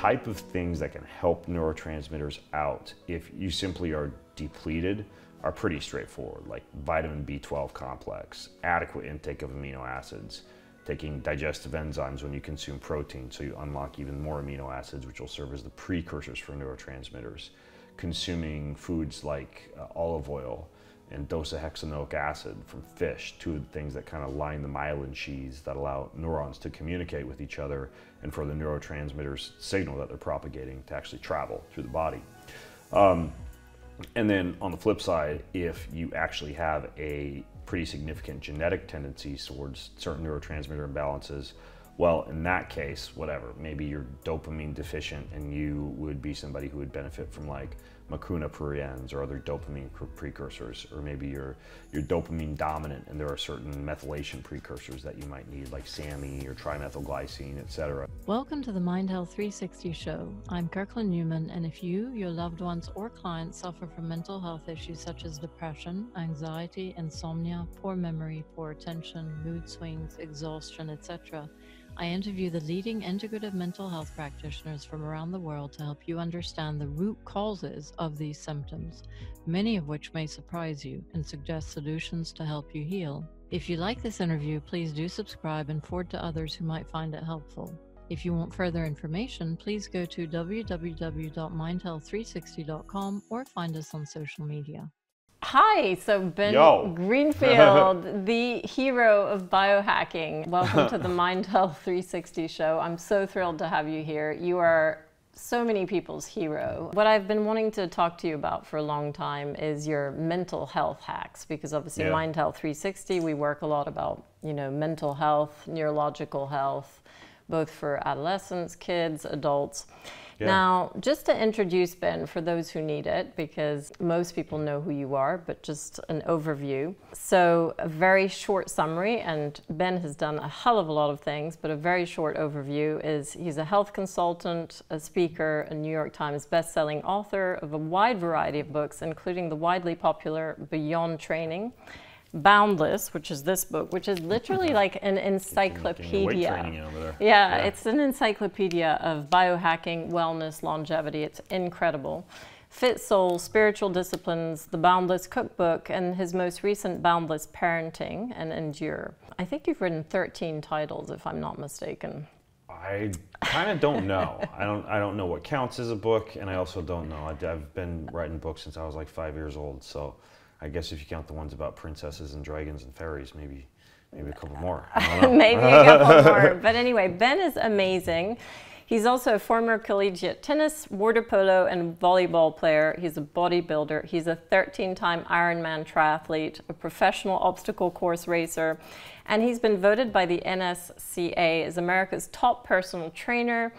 type of things that can help neurotransmitters out if you simply are depleted are pretty straightforward, like vitamin B12 complex, adequate intake of amino acids, taking digestive enzymes when you consume protein so you unlock even more amino acids which will serve as the precursors for neurotransmitters, consuming foods like uh, olive oil, and docosahexaenoic acid from fish, two of the things that kind of line the myelin sheaths that allow neurons to communicate with each other and for the neurotransmitters signal that they're propagating to actually travel through the body. Um, and then on the flip side, if you actually have a pretty significant genetic tendency towards certain neurotransmitter imbalances, well, in that case, whatever, maybe you're dopamine deficient and you would be somebody who would benefit from like mucuna pruriens or other dopamine precursors, or maybe you're, you're dopamine dominant and there are certain methylation precursors that you might need, like SAMe or trimethylglycine, etc. Welcome to the Mind Health 360 show. I'm Kirkland Newman, and if you, your loved ones, or clients suffer from mental health issues such as depression, anxiety, insomnia, poor memory, poor attention, mood swings, exhaustion, etc., I interview the leading integrative mental health practitioners from around the world to help you understand the root causes of these symptoms, many of which may surprise you and suggest solutions to help you heal. If you like this interview, please do subscribe and forward to others who might find it helpful. If you want further information, please go to www.mindhealth360.com or find us on social media. Hi, so Ben Yo. Greenfield, the hero of biohacking. Welcome to the Mind Health 360 show. I'm so thrilled to have you here. You are so many people's hero. What I've been wanting to talk to you about for a long time is your mental health hacks because obviously yeah. Mind Health 360 we work a lot about, you know, mental health, neurological health, both for adolescents, kids, adults. Yeah. Now, just to introduce Ben for those who need it, because most people know who you are, but just an overview. So, a very short summary, and Ben has done a hell of a lot of things, but a very short overview is he's a health consultant, a speaker, a New York Times best-selling author of a wide variety of books, including the widely popular Beyond Training Boundless, which is this book, which is literally like an encyclopedia. Yeah, yeah, it's an encyclopedia of biohacking, wellness, longevity. It's incredible. Fit Soul, Spiritual Disciplines, The Boundless Cookbook, and his most recent Boundless Parenting and Endure. I think you've written 13 titles, if I'm not mistaken. I kind of don't know. I don't. I don't know what counts as a book, and I also don't know. I've been writing books since I was like five years old, so I guess if you count the ones about princesses and dragons and fairies, maybe maybe a couple more. maybe a couple more. But anyway, Ben is amazing. He's also a former collegiate tennis, water polo, and volleyball player. He's a bodybuilder. He's a 13 time Ironman triathlete, a professional obstacle course racer, and he's been voted by the NSCA as America's top personal trainer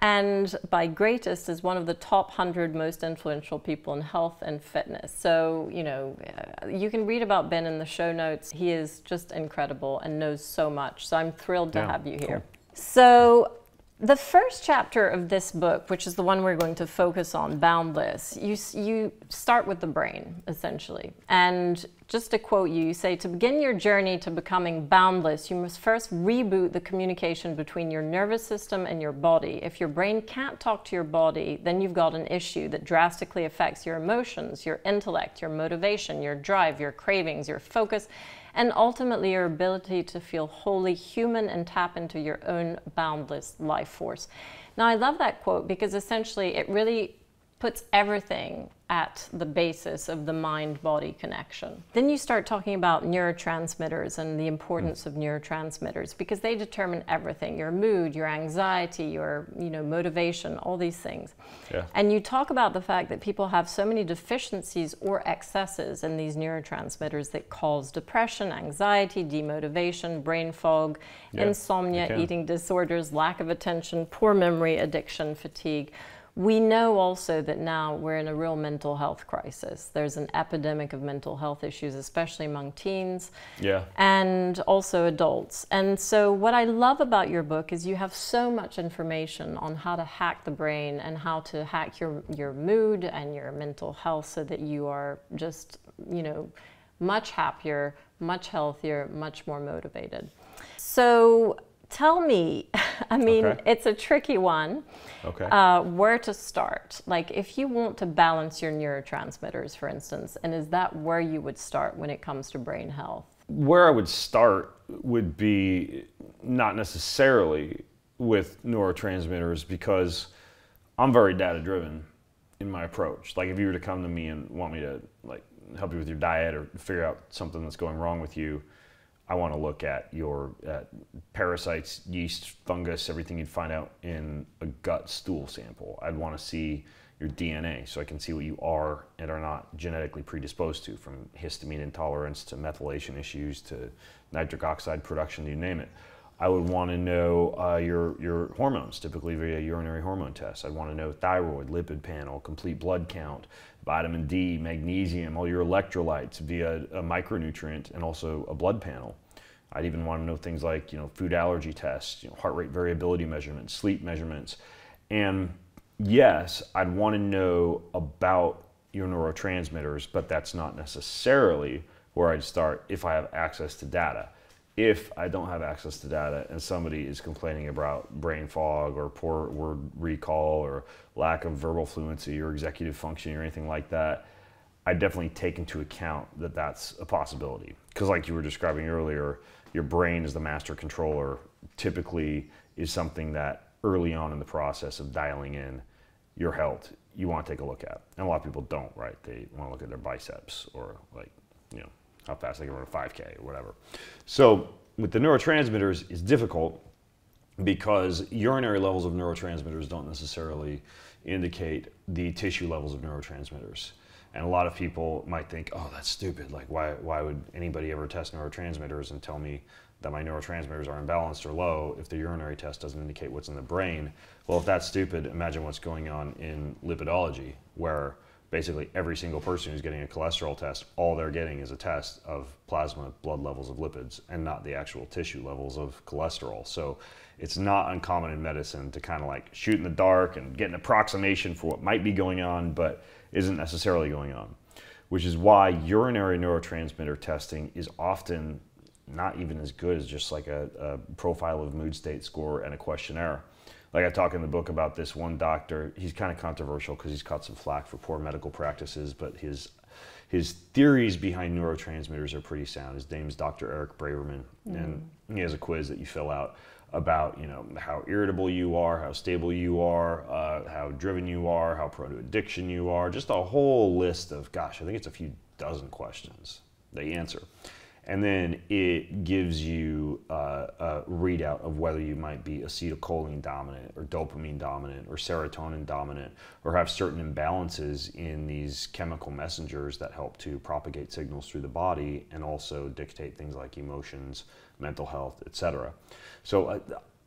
and by Greatist is one of the top 100 most influential people in health and fitness. So, you know, uh, you can read about Ben in the show notes. He is just incredible and knows so much. So I'm thrilled to yeah, have you here. Cool. So the first chapter of this book, which is the one we're going to focus on, Boundless, you, you start with the brain, essentially. And just to quote you, you say, to begin your journey to becoming boundless, you must first reboot the communication between your nervous system and your body. If your brain can't talk to your body, then you've got an issue that drastically affects your emotions, your intellect, your motivation, your drive, your cravings, your focus, and ultimately your ability to feel wholly human and tap into your own boundless life force. Now, I love that quote because essentially it really puts everything at the basis of the mind body connection. Then you start talking about neurotransmitters and the importance mm. of neurotransmitters because they determine everything your mood, your anxiety, your you know, motivation, all these things. Yeah. And you talk about the fact that people have so many deficiencies or excesses in these neurotransmitters that cause depression, anxiety, demotivation, brain fog, yeah, insomnia, eating disorders, lack of attention, poor memory, addiction, fatigue we know also that now we're in a real mental health crisis. There's an epidemic of mental health issues, especially among teens yeah. and also adults. And so, what I love about your book is you have so much information on how to hack the brain and how to hack your, your mood and your mental health so that you are just, you know, much happier, much healthier, much more motivated. So, tell me, I mean, Okay. it's a tricky one. Okay. Uh, where to start? Like, if you want to balance your neurotransmitters, for instance, and is that where you would start when it comes to brain health? where I would start would be not necessarily with neurotransmitters because I'm very data driven in my approach. Like if you were to come to me and want me to like help you with your diet or figure out something that's going wrong with you, I want to look at your uh, parasites, yeast, fungus, everything you'd find out in a gut stool sample. I'd want to see your DNA so I can see what you are and are not genetically predisposed to, from histamine intolerance to methylation issues to nitric oxide production, you name it. I would want to know uh, your, your hormones, typically via urinary hormone tests. I'd want to know thyroid, lipid panel, complete blood count, vitamin D, magnesium, all your electrolytes via a micronutrient and also a blood panel. I'd even want to know things like you know food allergy tests, you know, heart rate variability measurements, sleep measurements, and yes, I'd want to know about your neurotransmitters, but that's not necessarily where I'd start if I have access to data. If I don't have access to data and somebody is complaining about brain fog or poor word recall or lack of verbal fluency or executive functioning or anything like that, I definitely take into account that that's a possibility. Because, like you were describing earlier, your brain is the master controller, typically is something that early on in the process of dialing in your health, you want to take a look at. And a lot of people don't, right? They want to look at their biceps or, like, you know, how fast they can run a 5K or whatever. So, with the neurotransmitters, it's difficult because urinary levels of neurotransmitters don't necessarily indicate the tissue levels of neurotransmitters. And a lot of people might think, oh, that's stupid. Like, why, why would anybody ever test neurotransmitters and tell me that my neurotransmitters are imbalanced or low if the urinary test doesn't indicate what's in the brain? Well, if that's stupid, imagine what's going on in lipidology, where basically every single person who's getting a cholesterol test, all they're getting is a test of plasma blood levels of lipids and not the actual tissue levels of cholesterol. So it's not uncommon in medicine to kind of like shoot in the dark and get an approximation for what might be going on, but isn't necessarily going on. Which is why urinary neurotransmitter testing is often not even as good as just like a, a profile of mood state score and a questionnaire like I talk in the book about this one doctor. He's kind of controversial because he's caught some flack for poor medical practices, but his his theories behind neurotransmitters are pretty sound. His name is Dr. Eric Braverman, and mm. he has a quiz that you fill out about you know how irritable you are, how stable you are, uh, how driven you are, how prone to addiction you are. Just a whole list of gosh, I think it's a few dozen questions they answer and then it gives you uh, a readout of whether you might be acetylcholine dominant or dopamine dominant or serotonin dominant or have certain imbalances in these chemical messengers that help to propagate signals through the body and also dictate things like emotions mental health etc so uh,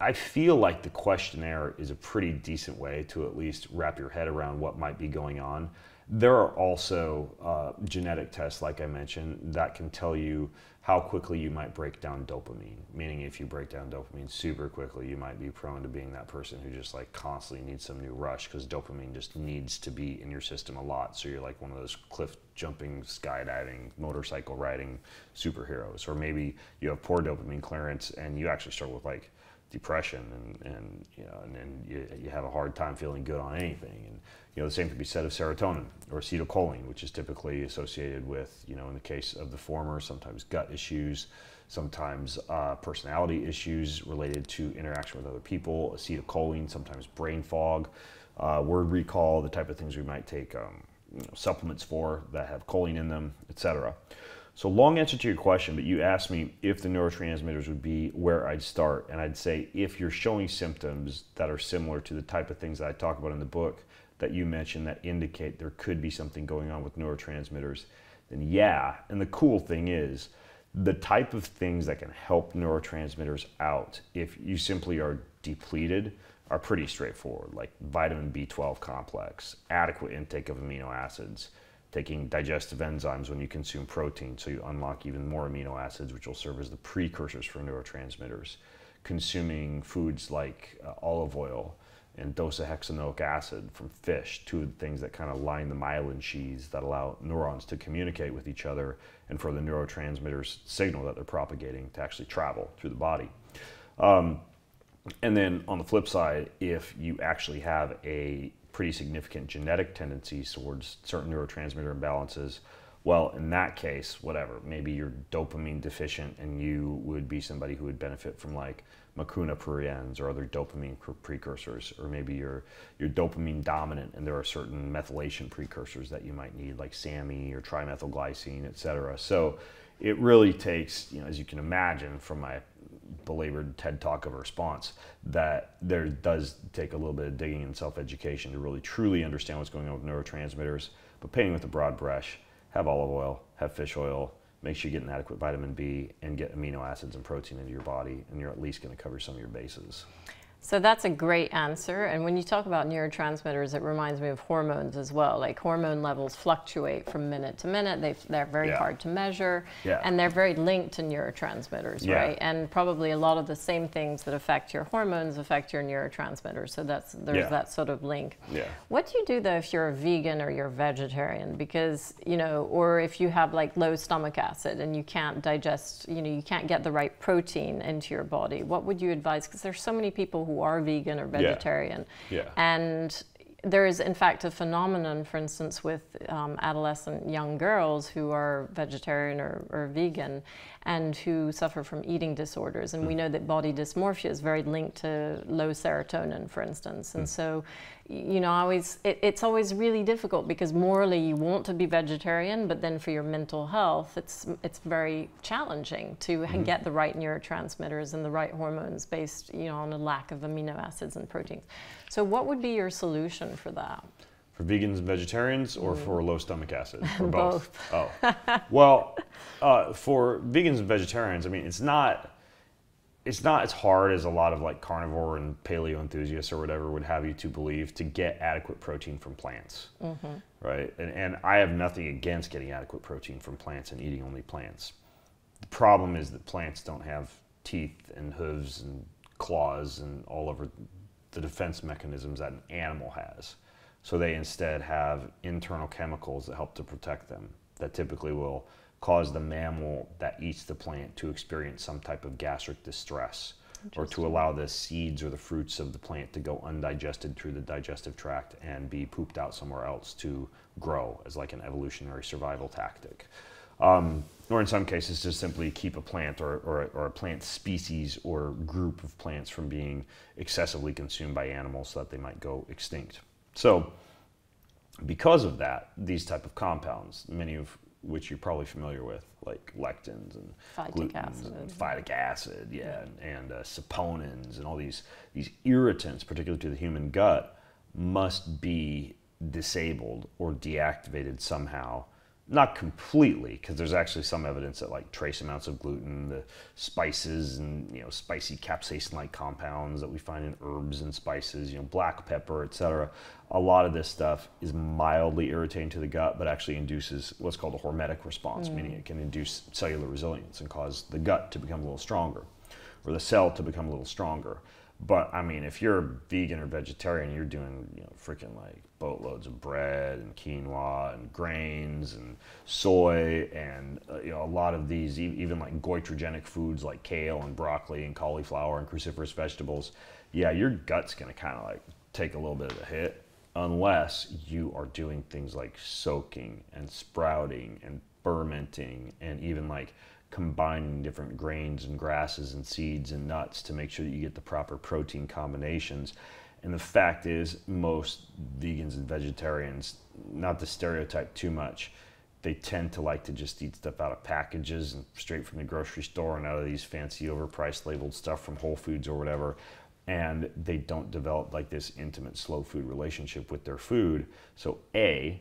I feel like the questionnaire is a pretty decent way to at least wrap your head around what might be going on. There are also uh, genetic tests, like I mentioned, that can tell you how quickly you might break down dopamine. Meaning, if you break down dopamine super quickly, you might be prone to being that person who just like constantly needs some new rush because dopamine just needs to be in your system a lot. So you're like one of those cliff jumping, skydiving, motorcycle riding superheroes. Or maybe you have poor dopamine clearance and you actually struggle with like depression and, and you know and, and you, you have a hard time feeling good on anything. And you know the same could be said of serotonin or acetylcholine which is typically associated with you know in the case of the former sometimes gut issues sometimes uh, personality issues related to interaction with other people acetylcholine sometimes brain fog uh, word recall the type of things we might take um, you know, supplements for that have choline in them etc so, long answer to your question, but you asked me if the neurotransmitters would be where I'd start. And I'd say if you're showing symptoms that are similar to the type of things that I talk about in the book that you mentioned that indicate there could be something going on with neurotransmitters, then yeah. And the cool thing is, the type of things that can help neurotransmitters out if you simply are depleted are pretty straightforward, like vitamin B12 complex, adequate intake of amino acids taking digestive enzymes when you consume protein, so you unlock even more amino acids, which will serve as the precursors for neurotransmitters. Consuming foods like uh, olive oil and docosahexaenoic acid from fish, two of the things that kind of line the myelin sheaths that allow neurons to communicate with each other and for the neurotransmitters signal that they're propagating to actually travel through the body. Um, And then on the flip side, if you actually have a pretty significant genetic tendencies towards certain neurotransmitter imbalances, well, in that case, whatever, maybe you're dopamine deficient and you would be somebody who would benefit from like mucuna pruriens or other dopamine precursors, or maybe you're, you're dopamine dominant and there are certain methylation precursors that you might need, like SAMe or trimethylglycine, et cetera. So it really takes, you know, as you can imagine from my belabored TED talk of a response, that there does take a little bit of digging and self education to really truly understand what's going on with neurotransmitters. But painting with a broad brush, have olive oil, have fish oil, make sure you get an adequate vitamin B, and get amino acids and protein into your body, and you're at least going to cover some of your bases. So that's a great answer. And when you talk about neurotransmitters, it reminds me of hormones as well. Like hormone levels fluctuate from minute to minute. They, they're very yeah. hard to measure. Yeah. And they're very linked to neurotransmitters, yeah. right? And probably a lot of the same things that affect your hormones affect your neurotransmitters. So that's there's that sort of link. Yeah. What do you do though if you're a vegan or you're a vegetarian? Because, you know, or if you have like low stomach acid and you can't digest, you know, you can't get the right protein into your body, what would you advise? Because there's so many people who who are vegan or vegetarian. Yeah. yeah. And there is, in fact, a phenomenon, for instance, with um, adolescent young girls who are vegetarian or, or, vegan and who suffer from eating disorders. And mm. we know that body dysmorphia is very linked to low serotonin, for instance. And mm. so, you know, always it, it's always really difficult because morally you want to be vegetarian, but then for your mental health, it's it's very challenging to mm. get the right neurotransmitters and the right hormones based, you know, on a lack of amino acids and proteins. So, what would be your solution for that? For vegans and vegetarians, or mm. for low stomach acid, or both? both. Oh, well, uh, for vegans and vegetarians, I mean, it's not it's not as hard as a lot of like carnivore and paleo enthusiasts or whatever would have you to believe to get adequate protein from plants, mm-hmm. right? And, and I have nothing against getting adequate protein from plants and eating only plants. The problem is that plants don't have teeth and hooves and claws and all over the defense mechanisms that an animal has. So they instead have internal chemicals that help to protect them that typically will cause the mammal that eats the plant to experience some type of gastric distress or to allow the seeds or the fruits of the plant to go undigested through the digestive tract and be pooped out somewhere else to grow as like an evolutionary survival tactic. Um, or in some cases, just simply keep a plant or, or, or, a plant species or group of plants from being excessively consumed by animals so that they might go extinct. So, because of that, these type of compounds, many of which you're probably familiar with, like lectins and phytic acid, and phytic acid, yeah, and, and uh, saponins and all these these irritants, particularly to the human gut, must be disabled or deactivated somehow not completely because there's actually some evidence that like trace amounts of gluten the spices and you know spicy capsaicin like compounds that we find in herbs and spices you know black pepper etc a lot of this stuff is mildly irritating to the gut but actually induces what's called a hormetic response mm. meaning it can induce cellular resilience and cause the gut to become a little stronger or the cell to become a little stronger but I mean, if you're a vegan or vegetarian, you're doing you know freaking like boatloads of bread and quinoa and grains and soy and uh, you know a lot of these even like goitrogenic foods like kale and broccoli and cauliflower and cruciferous vegetables. Yeah, your gut's gonna kind of like take a little bit of a hit unless you are doing things like soaking and sprouting and fermenting and even like combining different grains and grasses and seeds and nuts to make sure that you get the proper protein combinations. And the fact is, most vegans and vegetarians, not to stereotype too much, they tend to like to just eat stuff out of packages and straight from the grocery store and out of these fancy overpriced labeled stuff from Whole Foods or whatever. And they don't develop like this intimate slow food relationship with their food. So, A,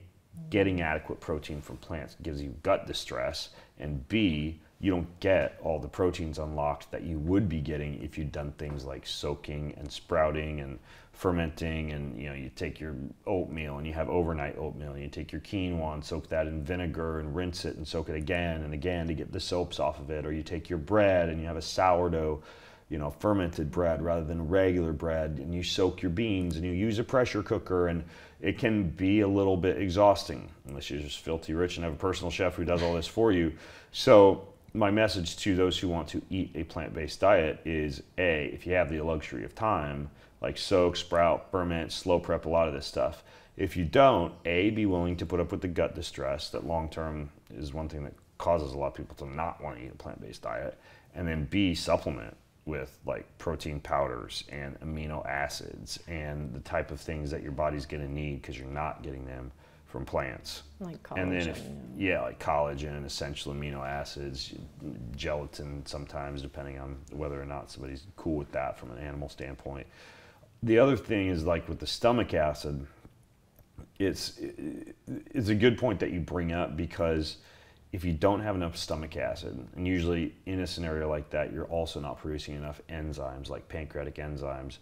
getting adequate protein from plants gives you gut distress, and B, you don't get all the proteins unlocked that you would be getting if you'd done things like soaking and sprouting and fermenting and you know you take your oatmeal and you have overnight oatmeal and you take your quinoa and soak that in vinegar and rinse it and soak it again and again to get the soaps off of it. Or you take your bread and you have a sourdough you know fermented bread rather than regular bread and you soak your beans and you use a pressure cooker and it can be a little bit exhausting unless you're just filthy rich and have a personal chef who does all this for you. So my message to those who want to eat a plant-based diet is a if you have the luxury of time like soak sprout ferment slow prep a lot of this stuff. If you don't a be willing to put up with the gut distress that long term is one thing that causes a lot of people to not want to eat a plant-based diet. And then b supplement with like protein powders and amino acids and the type of things that your body's going to need because you're not getting them from plants. Like collagen. And then if yeah, like collagen, essential amino acids, gelatin sometimes depending on whether or not somebody's cool with that from an animal standpoint. The other thing is like with the stomach acid, it's it's a good point that you bring up because if you don't have enough stomach acid, and usually in a scenario like that, you're also not producing enough enzymes like pancreatic enzymes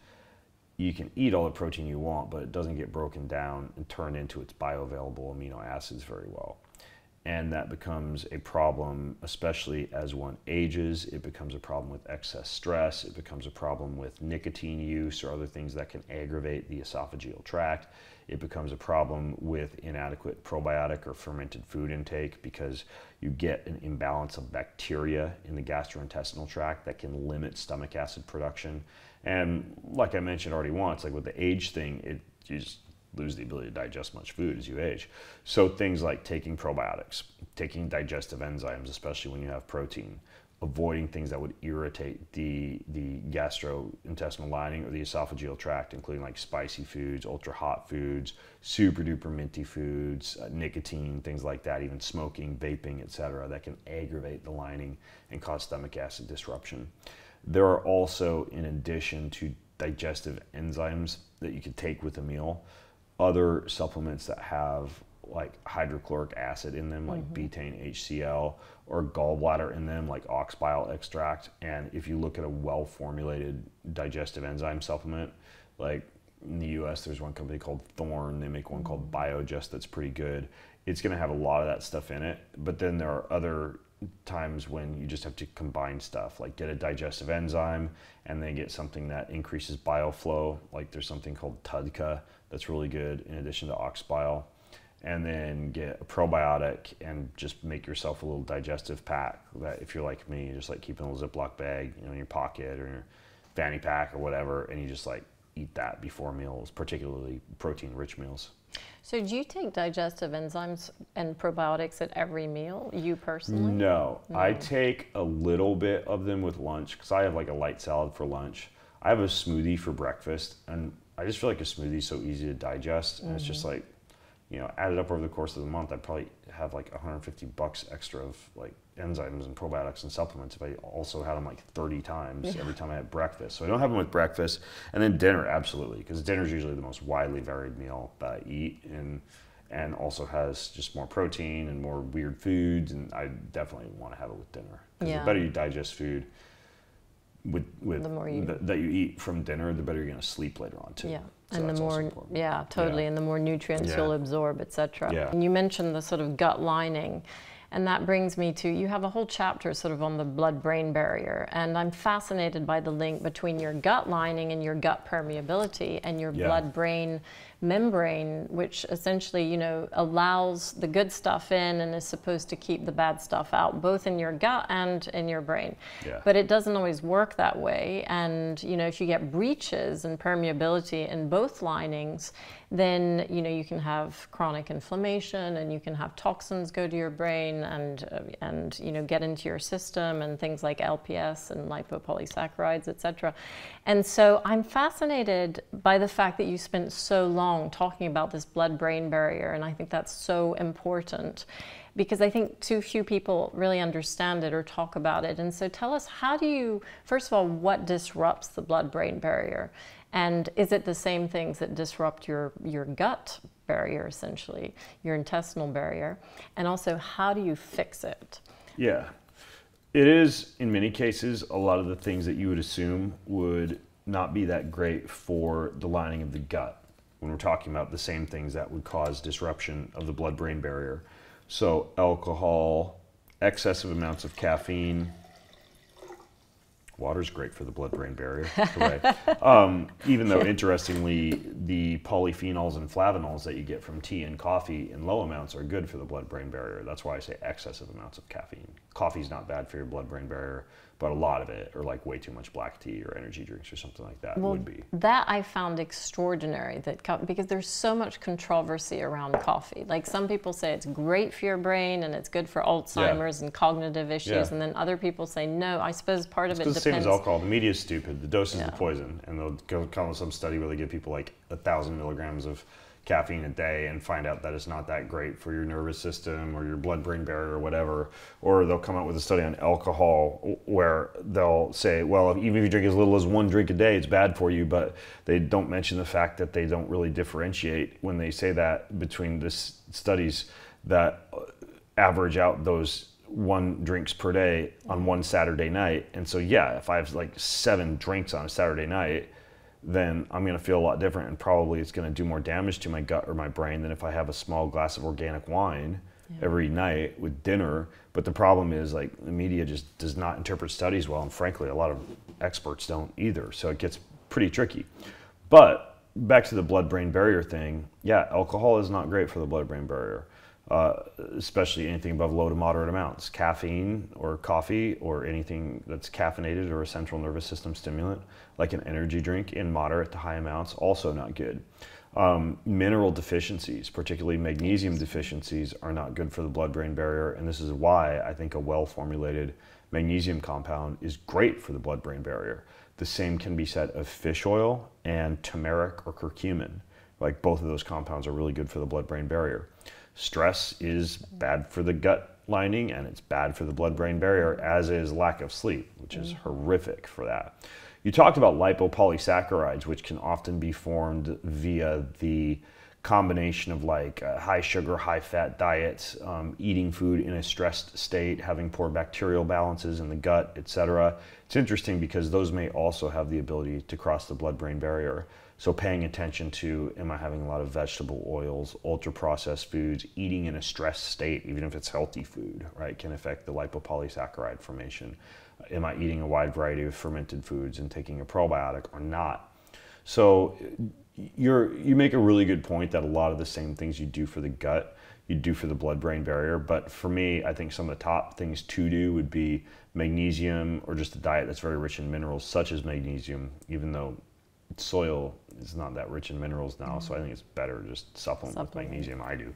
you can eat all the protein you want, but it doesn't get broken down and turned into its bioavailable amino acids very well. And that becomes a problem, especially as one ages. It becomes a problem with excess stress. It becomes a problem with nicotine use or other things that can aggravate the esophageal tract. It becomes a problem with inadequate probiotic or fermented food intake because you get an imbalance of bacteria in the gastrointestinal tract that can limit stomach acid production and like I mentioned already once, like with the age thing, it you just lose the ability to digest much food as you age. So things like taking probiotics, taking digestive enzymes, especially when you have protein, avoiding things that would irritate the the gastrointestinal lining or the esophageal tract, including like spicy foods, ultra hot foods, super duper minty foods, uh, nicotine, things like that, even smoking, vaping, etc., that can aggravate the lining and cause stomach acid disruption. There are also, in addition to digestive enzymes that you could take with a meal, other supplements that have like hydrochloric acid in them, like mm-hmm. betaine HCl, or gallbladder in them, like ox bile extract. And if you look at a well formulated digestive enzyme supplement, like in the US, there's one company called Thorne, they make one called mm-hmm. Bio-Gest that's pretty good. It's going to have a lot of that stuff in it, but then there are other times when you just have to combine stuff like get a digestive enzyme and then get something that increases bile flow like there's something called TUDCA that's really good in addition to ox bile and then get a probiotic and just make yourself a little digestive pack that if you're like me you just like keeping a little ziploc bag you know in your pocket or your fanny pack or whatever and you just like eat that before meals particularly protein rich meals so do you take digestive enzymes and probiotics at every meal, you personally? No, no. I take a little bit of them with lunch because I have like a light salad for lunch. I have a smoothie for breakfast, and I just feel like a smoothie is so easy to digest, and mm-hmm. it's just mm-hmm. like, you know, added up over the course of the month, I probably have like 150 bucks extra of like enzymes and probiotics and supplements if I also had them like 30 times yeah. every time I had breakfast. So I don't have them with breakfast. And then dinner, absolutely, because dinner is usually the most widely varied meal that I eat and and also has just more protein and more weird foods. And I definitely want to have it with dinner. Because yeah. the better you digest food, with with the more you, the, that you eat from dinner, the better you're going to sleep later on too. Yeah. So and the more, yeah, totally, yeah. and the more nutrients yeah. you'll absorb, etc. Yeah. And you mentioned the sort of gut lining, and that brings me to you have a whole chapter sort of on the blood brain barrier. And I'm fascinated by the link between your gut lining and your gut permeability and your yeah. blood brain membrane, which essentially, you know, allows the good stuff in and is supposed to keep the bad stuff out, both in your gut and in your brain. Yeah. But it doesn't always work that way. And, you know, if you get breaches and permeability in both linings, then you know you can have chronic inflammation and you can have toxins go to your brain and uh, and you know get into your system and things like LPS and lipopolysaccharides etc. And so I'm fascinated by the fact that you spent so long talking about this blood-brain barrier and I think that's so important because I think too few people really understand it or talk about it. And so tell us how do you first of all what disrupts the blood-brain barrier? And is it the same things that disrupt your, your gut barrier, essentially, your intestinal barrier? And also, how do you fix it? Yeah. It is, in many cases, a lot of the things that you would assume would not be that great for the lining of the gut when we're talking about the same things that would cause disruption of the blood brain barrier. So, alcohol, excessive amounts of caffeine, Water's great for the blood-brain barrier. um, even though, interestingly, the polyphenols and flavonols that you get from tea and coffee in low amounts are good for the blood-brain barrier. That's why I say excessive amounts of caffeine. Coffee's not bad for your blood-brain barrier but a lot of it, or like way too much black tea or energy drinks or something like that, well, would be. That I found extraordinary that because there's so much controversy around coffee. Like some people say it's great for your brain and it's good for Alzheimer's yeah. and cognitive issues, yeah. and then other people say no. I suppose part it's of it depends. the same as alcohol. The media is stupid. The dose is yeah. the poison, and they'll go come with some study where they give people like a thousand milligrams of caffeine a day and find out that it's not that great for your nervous system or your blood brain barrier or whatever. Or they'll come out with a study on alcohol where they'll say, well, even if you drink as little as one drink a day, it's bad for you. But they don't mention the fact that they don't really differentiate when they say that between the studies that average out those one drinks per day on one Saturday night. And so, yeah, if I have like seven drinks on a Saturday night, then I'm going to feel a lot different and probably it's going to do more damage to my gut or my brain than if I have a small glass of organic wine yeah. every night with dinner. But the problem is like the media just does not interpret studies well, and frankly, a lot of experts don't either. So it gets pretty tricky. But back to the blood-brain barrier thing, yeah, alcohol is not great for the blood-brain barrier. Uh, especially anything above low to moderate amounts. Caffeine or coffee or anything that's caffeinated or a central nervous system stimulant, like an energy drink in moderate to high amounts, also not good. Um, mineral deficiencies, particularly magnesium deficiencies, are not good for the blood brain barrier, and this is why I think a well formulated magnesium compound is great for the blood brain barrier. The same can be said of fish oil and turmeric or curcumin. Like both of those compounds are really good for the blood brain barrier. Stress is bad for the gut lining and it's bad for the blood brain barrier, as is lack of sleep, which is horrific for that. You talked about lipopolysaccharides, which can often be formed via the combination of like high sugar, high fat diets, um, eating food in a stressed state, having poor bacterial balances in the gut, etc. It's interesting because those may also have the ability to cross the blood brain barrier. So paying attention to am I having a lot of vegetable oils, ultra processed foods, eating in a stressed state, even if it's healthy food, right, can affect the lipopolysaccharide formation. Am I eating a wide variety of fermented foods and taking a probiotic or not? So you're you make a really good point that a lot of the same things you do for the gut you do for the blood brain barrier but for me i think some of the top things to do would be magnesium or just a diet that's very rich in minerals such as magnesium even though soil is not that rich in minerals now, mm-hmm. so I think it's better just supplement, supplement. with magnesium. I do,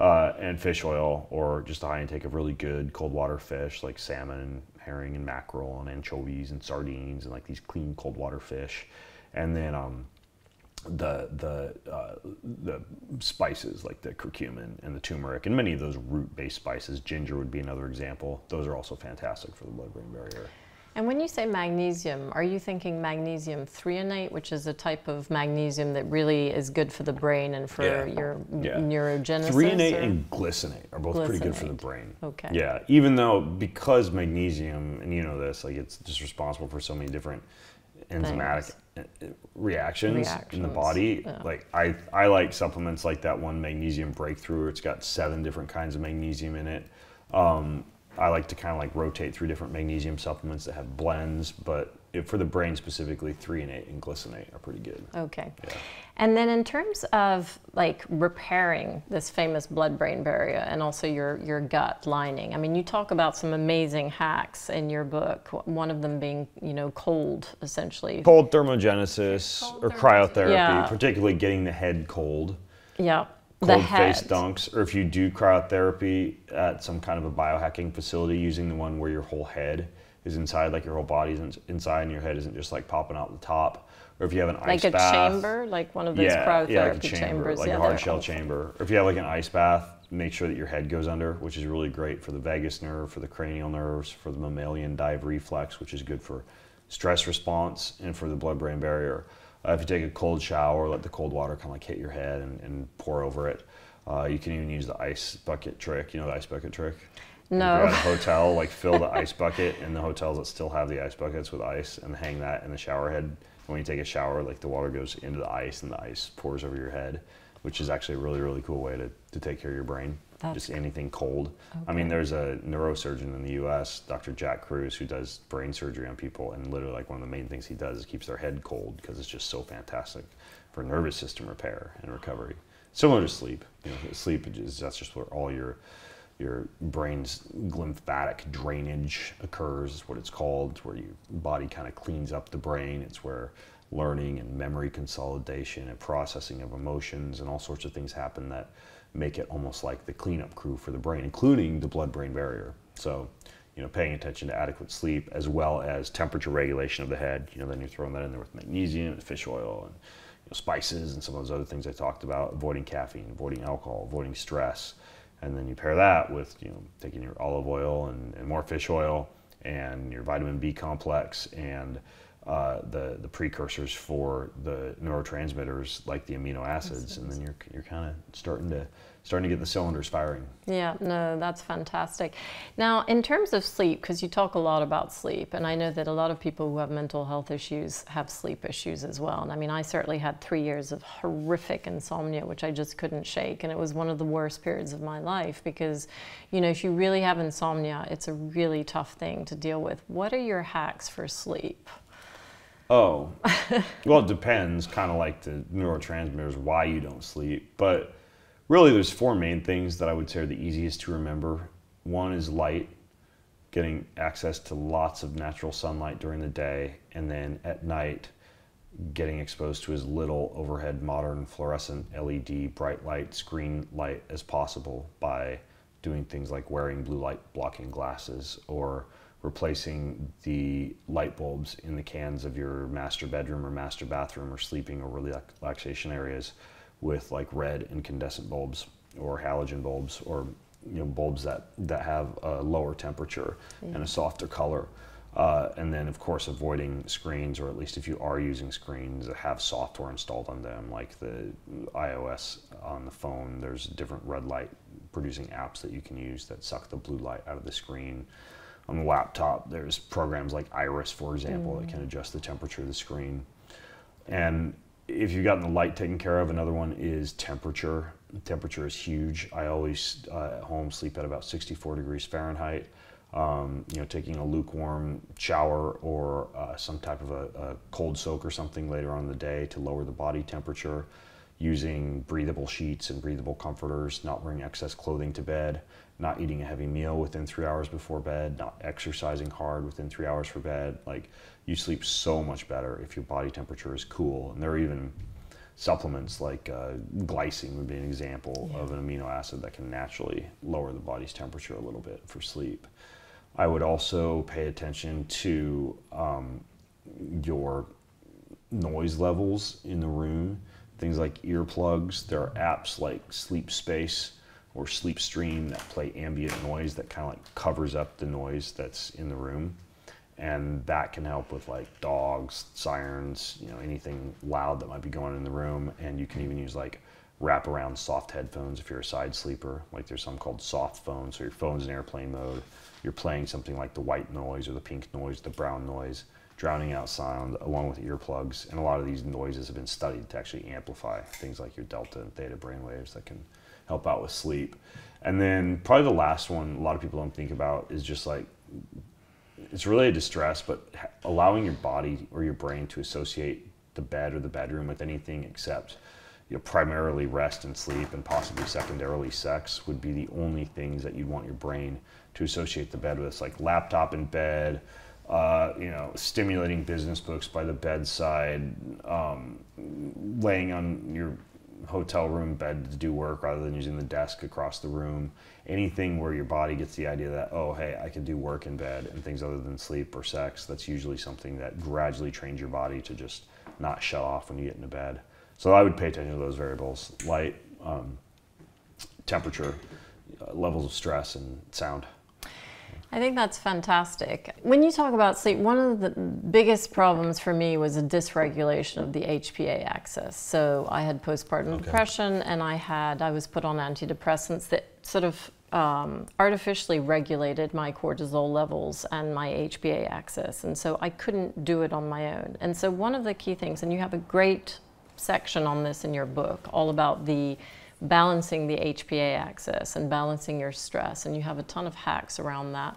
uh, and fish oil or just a high intake of really good cold water fish like salmon, and herring, and mackerel, and anchovies and sardines, and like these clean cold water fish, and then um, the the uh, the spices like the curcumin and the turmeric and many of those root based spices. Ginger would be another example. Those are also fantastic for the blood brain barrier. And when you say magnesium, are you thinking magnesium threonate, which is a type of magnesium that really is good for the brain and for yeah. your yeah. neurogenesis? Threonate or? and glycinate are both glycinate. pretty good for the brain. Okay. Yeah, even though because magnesium, and you know this, like it's just responsible for so many different enzymatic reactions, reactions, in the body. Yeah. Like I, I like supplements like that one magnesium breakthrough. It's got seven different kinds of magnesium in it. Um, I like to kind of like rotate through different magnesium supplements that have blends, but if, for the brain specifically, threonate and eight and glycinate are pretty good. Okay. Yeah. And then in terms of like repairing this famous blood-brain barrier and also your, your gut lining, I mean, you talk about some amazing hacks in your book, one of them being, you know, cold, essentially. Cold thermogenesis cold or cryotherapy, yeah. particularly getting the head cold. Yeah cold face dunks, or if you do cryotherapy at some kind of a biohacking facility using the one where your whole head is inside, like your whole body's inside and your head isn't just like popping out the top. Or if you have an like ice bath. Like a chamber, like one of those yeah, cryotherapy yeah, like a chamber, chambers. Like yeah, a hard shell chamber. Or if you have like an ice bath, make sure that your head goes under, which is really great for the vagus nerve, for the cranial nerves, for the mammalian dive reflex, which is good for stress response and for the blood-brain barrier. Uh, if you take a cold shower, let the cold water kind of like hit your head and, and pour over it. Uh, you can even use the ice bucket trick. You know the ice bucket trick? No. If you're at a hotel, like fill the ice bucket in the hotels that still have the ice buckets with ice and hang that in the shower head. When you take a shower, like the water goes into the ice and the ice pours over your head, which is actually a really, really cool way to, to take care of your brain. That's just anything cold. Okay. I mean, there's a neurosurgeon in the U.S., Dr. Jack Kruse, who does brain surgery on people, and literally, like one of the main things he does is keeps their head cold because it's just so fantastic for nervous system repair and recovery. Similar to sleep, you know, sleep is that's just where all your your brain's lymphatic drainage occurs, is what it's called. It's where your body kind of cleans up the brain. It's where learning and memory consolidation and processing of emotions and all sorts of things happen that make it almost like the cleanup crew for the brain, including the blood brain barrier. So, you know, paying attention to adequate sleep as well as temperature regulation of the head. You know, then you're throwing that in there with magnesium and fish oil and you know, spices and some of those other things I talked about, avoiding caffeine, avoiding alcohol, avoiding stress. And then you pair that with, you know, taking your olive oil and, and more fish oil and your vitamin B complex and uh, the the precursors for the neurotransmitters like the amino acids, and then you're you're kind of starting to starting to get the cylinders firing. Yeah, no, that's fantastic. Now, in terms of sleep, because you talk a lot about sleep, and I know that a lot of people who have mental health issues have sleep issues as well. And I mean, I certainly had three years of horrific insomnia, which I just couldn't shake, and it was one of the worst periods of my life because, you know, if you really have insomnia, it's a really tough thing to deal with. What are your hacks for sleep? Oh, well, it depends, kind of like the neurotransmitters, why you don't sleep. But really, there's four main things that I would say are the easiest to remember. One is light, getting access to lots of natural sunlight during the day, and then at night, getting exposed to as little overhead modern fluorescent LED bright light screen light as possible by doing things like wearing blue light blocking glasses or replacing the light bulbs in the cans of your master bedroom or master bathroom or sleeping or relaxation areas with like red incandescent bulbs or halogen bulbs or you know bulbs that that have a lower temperature yeah. and a softer color uh, and then of course avoiding screens or at least if you are using screens that have software installed on them like the ios on the phone there's different red light producing apps that you can use that suck the blue light out of the screen on the laptop, there's programs like Iris, for example, mm. that can mm. adjust the temperature of the screen. And if you've gotten the light taken care of, another one is temperature. Temperature is huge. I always uh, at home sleep at about 64 degrees Fahrenheit. Um, you know, taking a lukewarm shower or uh, some type of a, a, cold soak or something later on in the day to lower the body temperature. Using breathable sheets and breathable comforters, not wearing excess clothing to bed not eating a heavy meal within three hours before bed, not exercising hard within three hours for bed. Like you sleep so much better if your body temperature is cool. And there are even supplements like uh, glycine would be an example yeah. of an amino acid that can naturally lower the body's temperature a little bit for sleep. I would also pay attention to um, your noise levels in the room, things like earplugs. There are apps like Sleep Space or sleep stream that play ambient noise that kind of like covers up the noise that's in the room. And that can help with like dogs sirens you know anything loud that might be going in the room. And you can even use like wrap around soft headphones if you're a side sleeper. Like there's some called soft phones so your phone's in airplane mode. You're playing something like the white noise or the pink noise the brown noise drowning out sound along with earplugs. And a lot of these noises have been studied to actually amplify things like your delta and theta brain waves that can help out with sleep. And then probably the last one a lot of people don't think about is just like it's related to stress, but allowing your body or your brain to associate the bed or the bedroom with anything except you know, primarily rest and sleep and possibly secondarily sex would be the only things that you'd want your brain to associate the bed with. Like laptop in bed, uh, you know, stimulating business books by the bedside, um, laying on your hotel room bed to do work rather than using the desk across the room. Anything where your body gets the idea that, oh, hey, I can do work in bed and things other than sleep or sex, that's usually something that gradually trains your body to just not shut off when you get into bed. So I would pay attention to those variables light, um, temperature, uh, levels of stress, and sound. I think that's fantastic. When you talk about sleep, one of the biggest problems for me was a dysregulation of the HPA axis. So I had postpartum okay. depression and I had, I was put on antidepressants that sort of um, artificially regulated my cortisol levels and my HPA axis. And so I couldn't do it on my own. And so one of the key things, and you have a great section on this in your book, all about the balancing the HPA axis and balancing your stress. And you have a ton of hacks around that.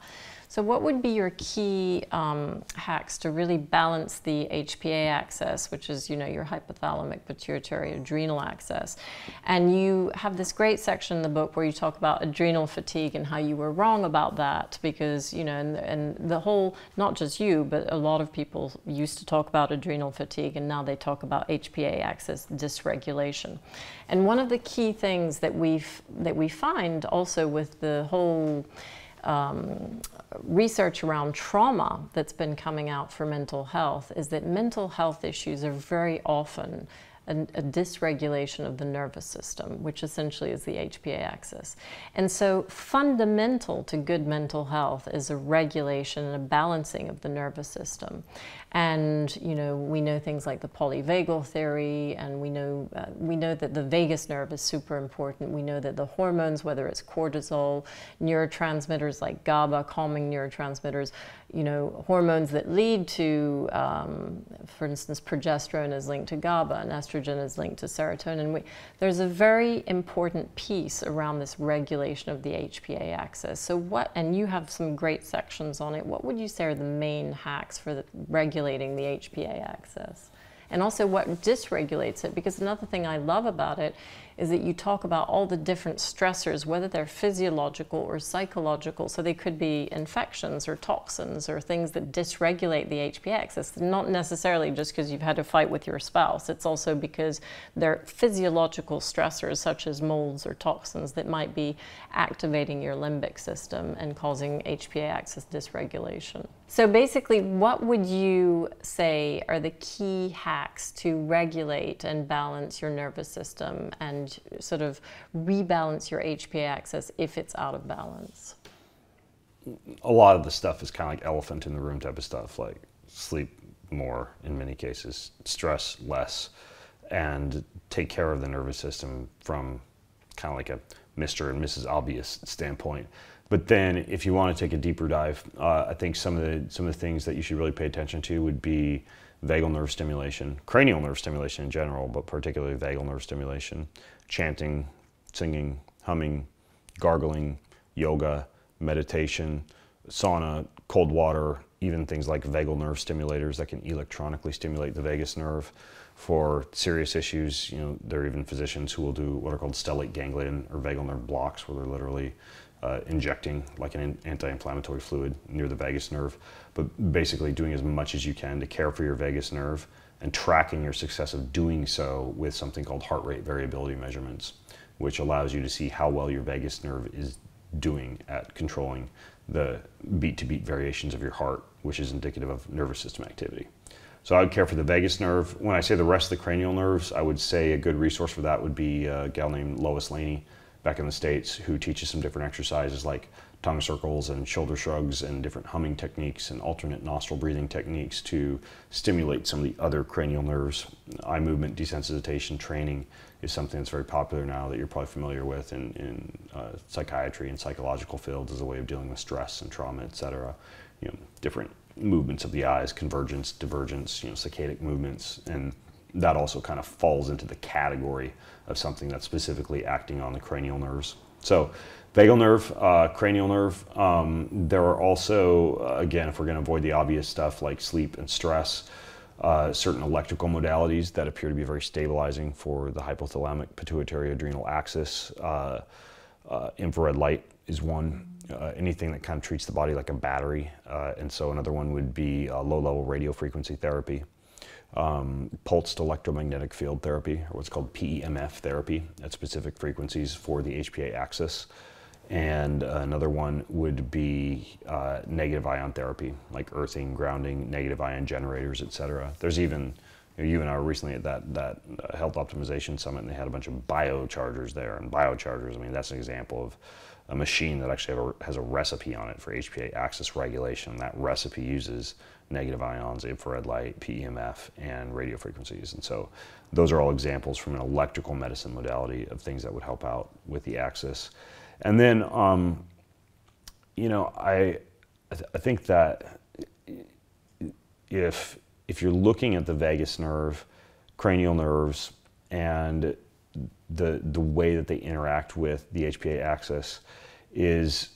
So what would be your key um, hacks to really balance the HPA axis, which is, you know, your hypothalamic pituitary adrenal axis? And you have this great section in the book where you talk about adrenal fatigue and how you were wrong about that because, you know, and, and the whole, not just you, but a lot of people used to talk about adrenal fatigue and now they talk about HPA axis dysregulation. And one of the key things that we that we find also with the whole um, research around trauma that's been coming out for mental health is that mental health issues are very often a, dysregulation of the nervous system, which essentially is the HPA axis. And so, fundamental to good mental health is a regulation and a balancing of the nervous system. And you know, we know things like the polyvagal theory, and we know uh, we know that the vagus nerve is super important. We know that the hormones, whether it's cortisol, neurotransmitters like GABA, calming neurotransmitters, you know, hormones that lead to, um, for instance, progesterone is linked to GABA, and estrogen is linked to serotonin. We, there's a very important piece around this regulation of the HPA axis. So what? And you have some great sections on it. What would you say are the main hacks for the regulation regulating the HPA axis and also what dysregulates it. Because another thing I love about it is that you talk about all the different stressors, whether they're physiological or psychological. So they could be infections or toxins or things that dysregulate the HPA axis. Not necessarily just because you've had a fight with your spouse. It's also because they're physiological stressors such as molds or toxins that might be activating your limbic system and causing HPA axis dysregulation. So basically, what would you say are the key hacks to regulate and balance your nervous system and and sort of rebalance your HPA axis if it's out of balance? A lot of the stuff is kind of like elephant in the room type of stuff, like sleep more in many cases, stress less, and take care of the nervous system from kind of like a Mr. and Mrs. Obvious standpoint. But then, if you want to take a deeper dive, uh, I think some of the some of the things that you should really pay attention to would be vagal nerve stimulation, cranial nerve stimulation in general, but particularly vagal nerve stimulation, chanting, singing, humming, gargling, yoga, meditation, sauna, cold water, even things like vagal nerve stimulators that can electronically stimulate the vagus nerve. For serious issues, you know, there are even physicians who will do what are called stellate ganglion or vagal nerve blocks, where they're literally uh, injecting like an anti-inflammatory fluid near the vagus nerve, but basically doing as much as you can to care for your vagus nerve and tracking your success of doing so with something called heart rate variability measurements, which allows you to see how well your vagus nerve is doing at controlling the beat to beat variations of your heart, which is indicative of nervous system activity. So I would care for the vagus nerve. When I say the rest of the cranial nerves, I would say a good resource for that would be a gal named Lois Laney back in the States who teaches some different exercises like tongue circles and shoulder shrugs and different humming techniques and alternate nostril breathing techniques to stimulate some of the other cranial nerves. Eye movement desensitization training is something that's very popular now that you're probably familiar with in, in uh, psychiatry and psychological fields as a way of dealing with stress and trauma, etc. You know, different movements of the eyes, convergence, divergence, you know, saccadic movements, and that also kind of falls into the category of something that's specifically acting on the cranial nerves. So, vagal nerve, uh, cranial nerve. Um, there are also, uh, again, if we're going to avoid the obvious stuff like sleep and stress, uh, certain electrical modalities that appear to be very stabilizing for the hypothalamic pituitary adrenal axis. Uh, uh, infrared light is one. Uh, anything that kind of treats the body like a battery. and so another one would be low level radio frequency therapy um, pulsed electromagnetic field therapy, or what's called PEMF therapy at specific frequencies for the HPA axis. And another one would be uh, negative ion therapy, like earthing, grounding, negative ion generators, etc. There's even you, and I were recently at that that uh, health optimization summit, and they had a bunch of biochargers there. And biochargers, I mean, that's an example of a machine that actually a, has a recipe on it for HPA axis regulation. That recipe uses negative ions, infrared light, PEMF, and radio frequencies. And so those are all examples from an electrical medicine modality of things that would help out with the axis. And then, um, you know, I, I, th- I think that if, if you're looking at the vagus nerve, cranial nerves, and the the way that they interact with the HPA axis is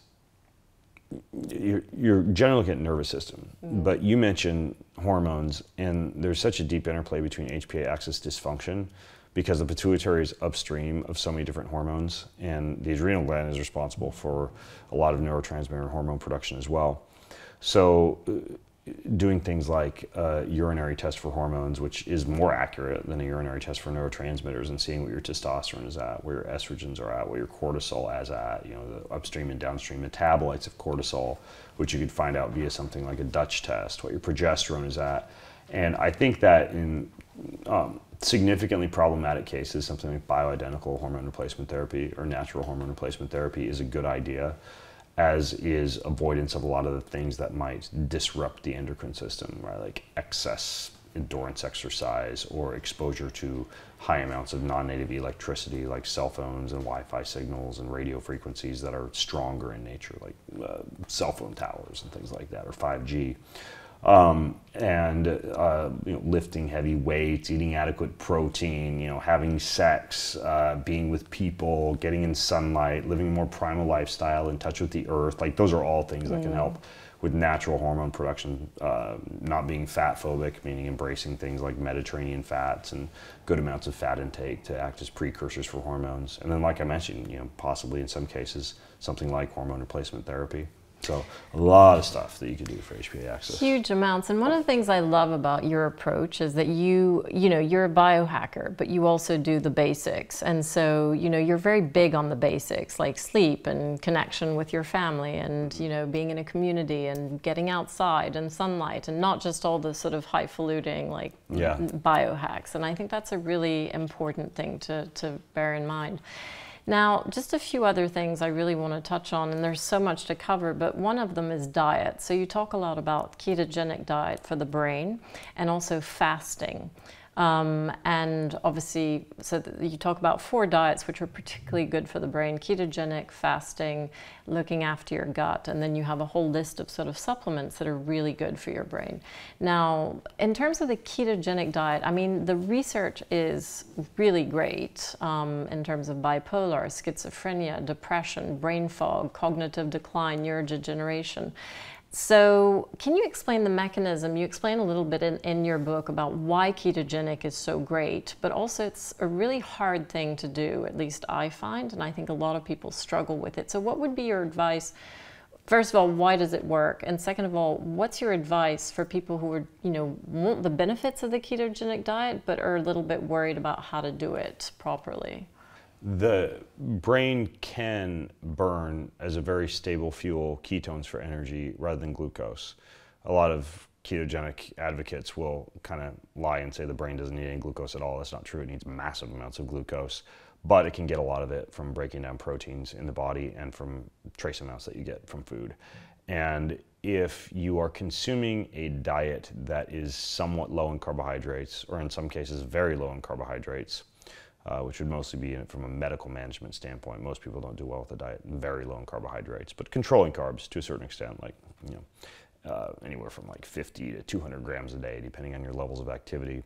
you're, you're generally looking at nervous system, mm. but you mentioned hormones, and there's such a deep interplay between HPA axis dysfunction because the pituitary is upstream of so many different hormones, and the adrenal gland is responsible for a lot of neurotransmitter and hormone production as well. So, uh, doing things like urinary test for hormones, which is more accurate than a urinary test for neurotransmitters, and seeing what your testosterone is at, where your estrogens are at, what your cortisol is at, you know, the upstream and downstream metabolites of cortisol, which you could find out via something like a Dutch test, what your progesterone is at. And I think that in um, significantly problematic cases, something like bioidentical hormone replacement therapy or natural hormone replacement therapy is a good idea as is avoidance of a lot of the things that might disrupt the endocrine system, right? Like excess endurance exercise or exposure to high amounts of non-native electricity like cell phones and Wi-Fi signals and radio frequencies that are stronger in nature, like uh, cell phone towers and things like that, or 5G um, and uh, you know, lifting heavy weights, eating adequate protein, you know, having sex, uh, being with people, getting in sunlight, living a more primal lifestyle, in touch with the earth. Like those are all things that can help with natural hormone production. Uh, not being fat phobic, meaning embracing things like Mediterranean fats and good amounts of fat intake to act as precursors for hormones. And then, like I mentioned, you know, possibly in some cases something like hormone replacement therapy. So a lot of stuff that you can do for HPA axis. Huge amounts. And one of the things I love about your approach is that you, you know, you're a biohacker, but you also do the basics. And so, you know, you're very big on the basics like sleep and connection with your family and, you know, being in a community and getting outside and sunlight and not just all the sort of highfalutin like yeah. biohacks. And I think that's a really important thing to, to bear in mind. Now, just a few other things I really want to touch on, and there's so much to cover, but one of them is diet. So you talk a lot about ketogenic diet for the brain and also fasting. Um, and obviously, so you talk about four diets which are particularly good for the brain ketogenic, fasting, looking after your gut, and then you have a whole list of sort of supplements that are really good for your brain. Now, in terms of the ketogenic diet, I mean, the research is really great um, in terms of bipolar, schizophrenia, depression, brain fog, cognitive decline, neurodegeneration. So, can you explain the mechanism? You explain a little bit in, in your book about why ketogenic is so great, but also it's a really hard thing to do, at least I find, and I think a lot of people struggle with it. So, what would be your advice? First of all, why does it work? And second of all, what's your advice for people who are, you know, want the benefits of the ketogenic diet, but are a little bit worried about how to do it properly? The brain can burn as a very stable fuel ketones for energy rather than glucose. A lot of ketogenic advocates will kind of lie and say the brain doesn't need any glucose at all. That's not true. It needs massive amounts of glucose, but it can get a lot of it from breaking down proteins in the body and from trace amounts that you get from food. And if you are consuming a diet that is somewhat low in carbohydrates, or in some cases very low in carbohydrates, uh, which would mostly be from a medical management standpoint. Most people don't do well with a diet very low in carbohydrates, but controlling carbs to a certain extent, like you know, uh, anywhere from like 50 to 200 grams a day, depending on your levels of activity.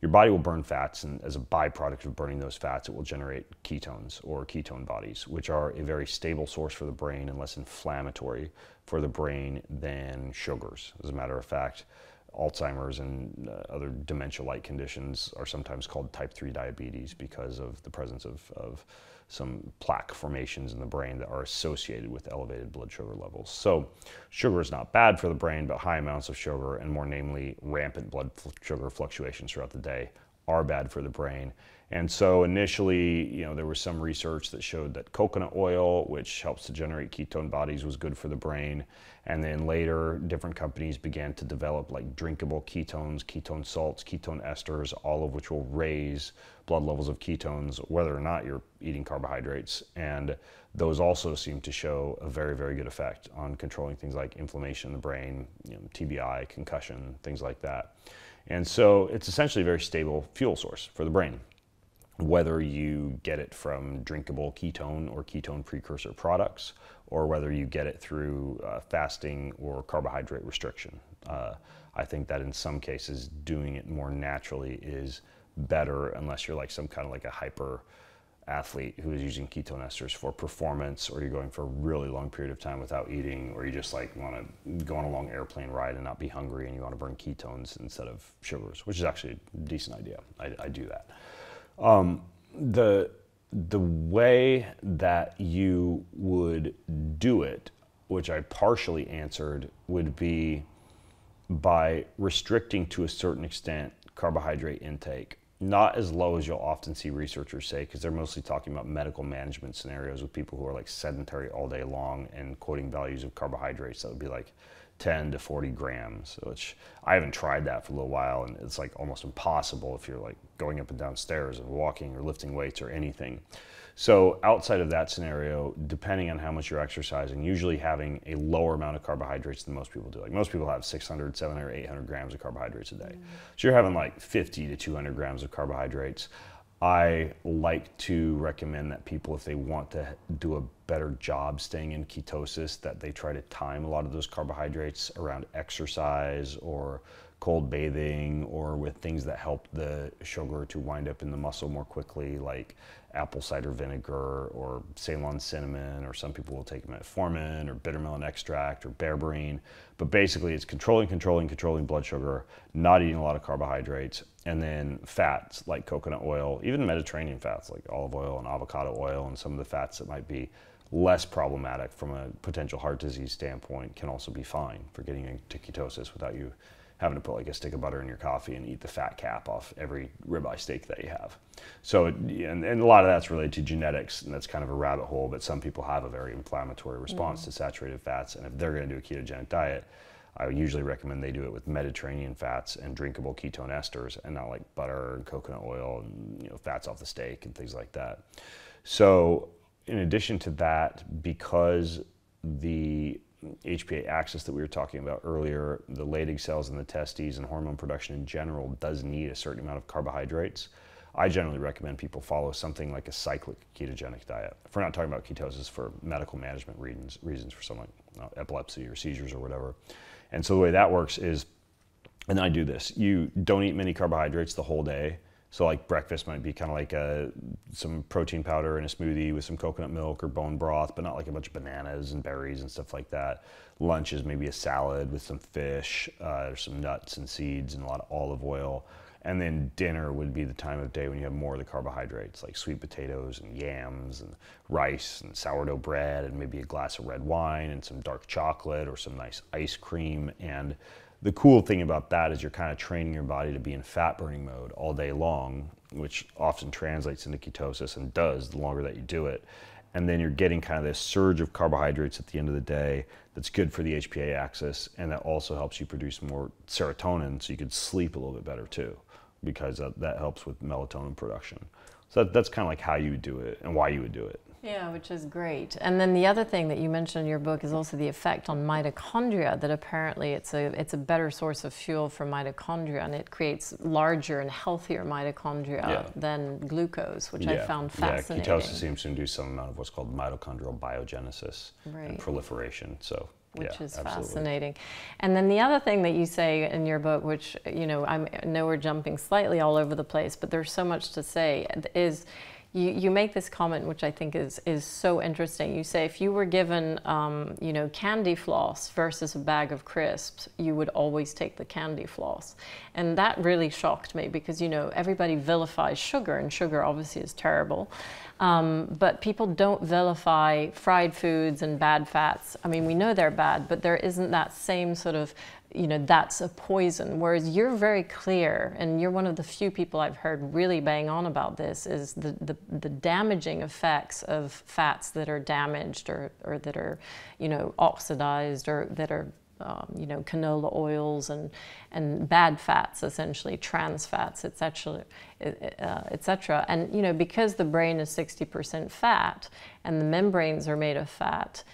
Your body will burn fats, and as a byproduct of burning those fats, it will generate ketones or ketone bodies, which are a very stable source for the brain and less inflammatory for the brain than sugars. As a matter of fact, Alzheimer's and uh, other dementia-like conditions are sometimes called type 3 diabetes because of the presence of, of some plaque formations in the brain that are associated with elevated blood sugar levels. So sugar is not bad for the brain, but high amounts of sugar, and more namely rampant blood sugar fluctuations throughout the day, are bad for the brain. And so initially, you know, there was some research that showed that coconut oil, which helps to generate ketone bodies, was good for the brain. And then later, different companies began to develop like drinkable ketones, ketone salts, ketone esters, all of which will raise blood levels of ketones, whether or not you're eating carbohydrates. And those also seem to show a very, very good effect on controlling things like inflammation in the brain, you know, TBI, concussion, things like that. And so it's essentially a very stable fuel source for the brain whether you get it from drinkable ketone or ketone precursor products, or whether you get it through uh, fasting or carbohydrate restriction. Uh, I think that in some cases, doing it more naturally is better unless you're like some kind of like a hyper athlete who is using ketone esters for performance or you're going for a really long period of time without eating or you just like want to go on a long airplane ride and not be hungry and you want to burn ketones instead of sugars which is actually a decent idea i, I do that um, the the way that you would do it which i partially answered would be by restricting to a certain extent carbohydrate intake. Not as low as you'll often see researchers say, because they're mostly talking about medical management scenarios with people who are like sedentary all day long and quoting values of carbohydrates that would be like 10 to 40 grams, which I haven't tried that for a little while, and it's like almost impossible if you're like going up and down stairs and walking or lifting weights or anything. So outside of that scenario, depending on how much you're exercising, usually having a lower amount of carbohydrates than most people do. Like most people have 600, 700, 800 grams of carbohydrates a day. Mm. So you're having like 50 to 200 grams of carbohydrates. I like to recommend that people, if they want to do a better job staying in ketosis, that they try to time a lot of those carbohydrates around exercise or cold bathing or with things that help the sugar to wind up in the muscle more quickly, like apple cider vinegar or Ceylon cinnamon, or some people will take metformin or bitter melon extract or berberine. But basically, it's controlling, controlling, controlling blood sugar, not eating a lot of carbohydrates, and then fats like coconut oil, even Mediterranean fats like olive oil and avocado oil, and some of the fats that might be less problematic from a potential heart disease standpoint can also be fine for getting into ketosis without you having to put like a stick of butter in your coffee and eat the fat cap off every ribeye steak that you have. So, and, and a lot of that's related to genetics, and that's kind of a rabbit hole. But some people have a very inflammatory response mm. to saturated fats, and if they're going to do a ketogenic diet, I usually recommend they do it with Mediterranean fats and drinkable ketone esters, and not like butter and coconut oil and you know fats off the steak and things like that. So, in addition to that, because the HPA axis that we were talking about earlier, the Leydig cells in the testes and hormone production in general does need a certain amount of carbohydrates. I generally recommend people follow something like a cyclic ketogenic diet. If we're not talking about ketosis for medical management reasons, reasons for something like uh, epilepsy or seizures or whatever. And so the way that works is, and I do this, you don't eat many carbohydrates the whole day so like breakfast might be kind of like a, some protein powder in a smoothie with some coconut milk or bone broth, but not like a bunch of bananas and berries and stuff like that. Lunch is maybe a salad with some fish, uh, some nuts and seeds and a lot of olive oil. And then dinner would be the time of day when you have more of the carbohydrates, like sweet potatoes and yams and rice and sourdough bread and maybe a glass of red wine and some dark chocolate or some nice ice cream and the cool thing about that is you're kind of training your body to be in fat burning mode all day long, which often translates into ketosis and does the longer that you do it. And then you're getting kind of this surge of carbohydrates at the end of the day that's good for the HPA axis, and that also helps you produce more serotonin so you could sleep a little bit better too, because that, that helps with melatonin production. So that, that's kind of like how you would do it and why you would do it. Yeah, which is great. And then the other thing that you mentioned in your book is also the effect on mitochondria. That apparently it's a it's a better source of fuel for mitochondria, and it creates larger and healthier mitochondria yeah. than glucose, which yeah. I found fascinating. Yeah, ketosis seems to induce some amount of what's called mitochondrial biogenesis right. and proliferation. So which yeah, is absolutely. fascinating. And then the other thing that you say in your book, which you know I know we're jumping slightly all over the place, but there's so much to say, is you, you make this comment, which I think is, is so interesting. You say if you were given, um, you know, candy floss versus a bag of crisps, you would always take the candy floss. And that really shocked me because, you know, everybody vilifies sugar, and sugar obviously is terrible. Um, but people don't vilify fried foods and bad fats. I mean, we know they're bad, but there isn't that same sort of you know, that's a poison. Whereas you're very clear, and you're one of the few people I've heard really bang on about this, is the, the, the damaging effects of fats that are damaged or, or that are, you know, oxidized or that are, um, you know, canola oils and, and bad fats, essentially, trans fats, etc., uh, etc. And, you know, because the brain is 60% fat and the membranes are made of fat,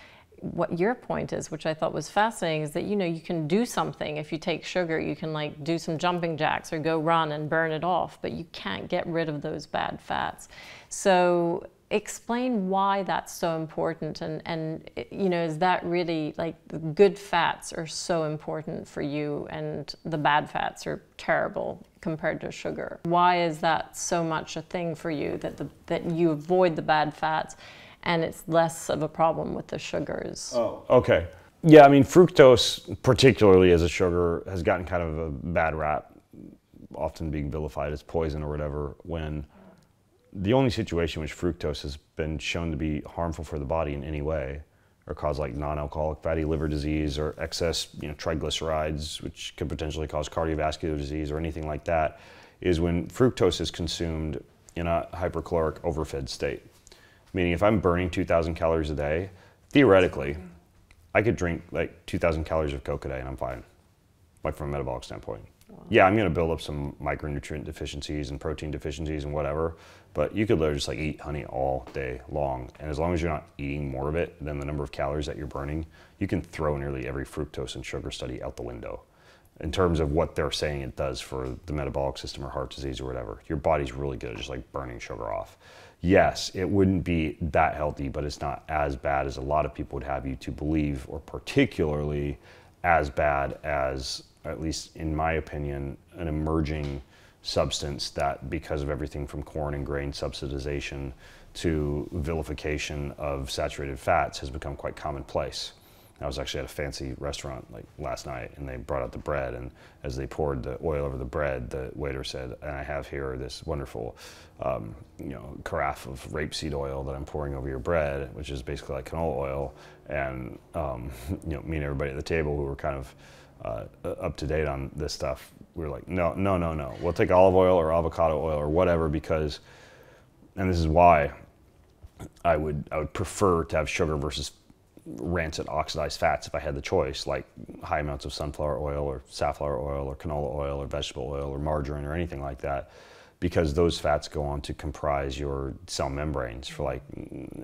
what your point is, which I thought was fascinating, is that you know you can do something if you take sugar, you can like do some jumping jacks or go run and burn it off, but you can't get rid of those bad fats. So explain why that's so important and and you know is that really like the good fats are so important for you and the bad fats are terrible compared to sugar? Why is that so much a thing for you that the that you avoid the bad fats and it's less of a problem with the sugars? Oh. Okay. Yeah i mean fructose particularly as a sugar has gotten kind of a bad rap often being vilified as poison or whatever when the only situation in which fructose has been shown to be harmful for the body in any way or cause like non-alcoholic fatty liver disease or excess you know, triglycerides, which could potentially cause cardiovascular disease or anything like that, is when fructose is consumed in a hypercaloric overfed state. Meaning if I'm burning 2,000 calories a day, theoretically, I could drink like 2,000 calories of Coke a day and I'm fine, like from a metabolic standpoint. Wow. Yeah, I'm going to build up some micronutrient deficiencies and protein deficiencies and whatever, but you could literally just like eat honey all day long. And as long as you're not eating more of it than the number of calories that you're burning, you can throw nearly every fructose and sugar study out the window in terms of what they're saying it does for the metabolic system or heart disease or whatever. Your body's really good at just like burning sugar off. Yes, it wouldn't be that healthy, but it's not as bad as a lot of people would have you to believe, or particularly as bad as at least in my opinion, an emerging substance that, because of everything from corn and grain subsidization to vilification of saturated fats, has become quite commonplace. I was actually at a fancy restaurant like last night, and they brought out the bread, and as they poured the oil over the bread, the waiter said, "And I have here this wonderful, um, you know, carafe of rapeseed oil that I'm pouring over your bread, which is basically like canola oil." And um, you know, me and everybody at the table who were kind of uh, up to date on this stuff, we were like, no, no, no, no. We'll take olive oil or avocado oil or whatever because, and this is why I would I would prefer to have sugar versus rancid oxidized fats if I had the choice, like high amounts of sunflower oil or safflower oil or canola oil or vegetable oil or margarine or anything like that because those fats go on to comprise your cell membranes for like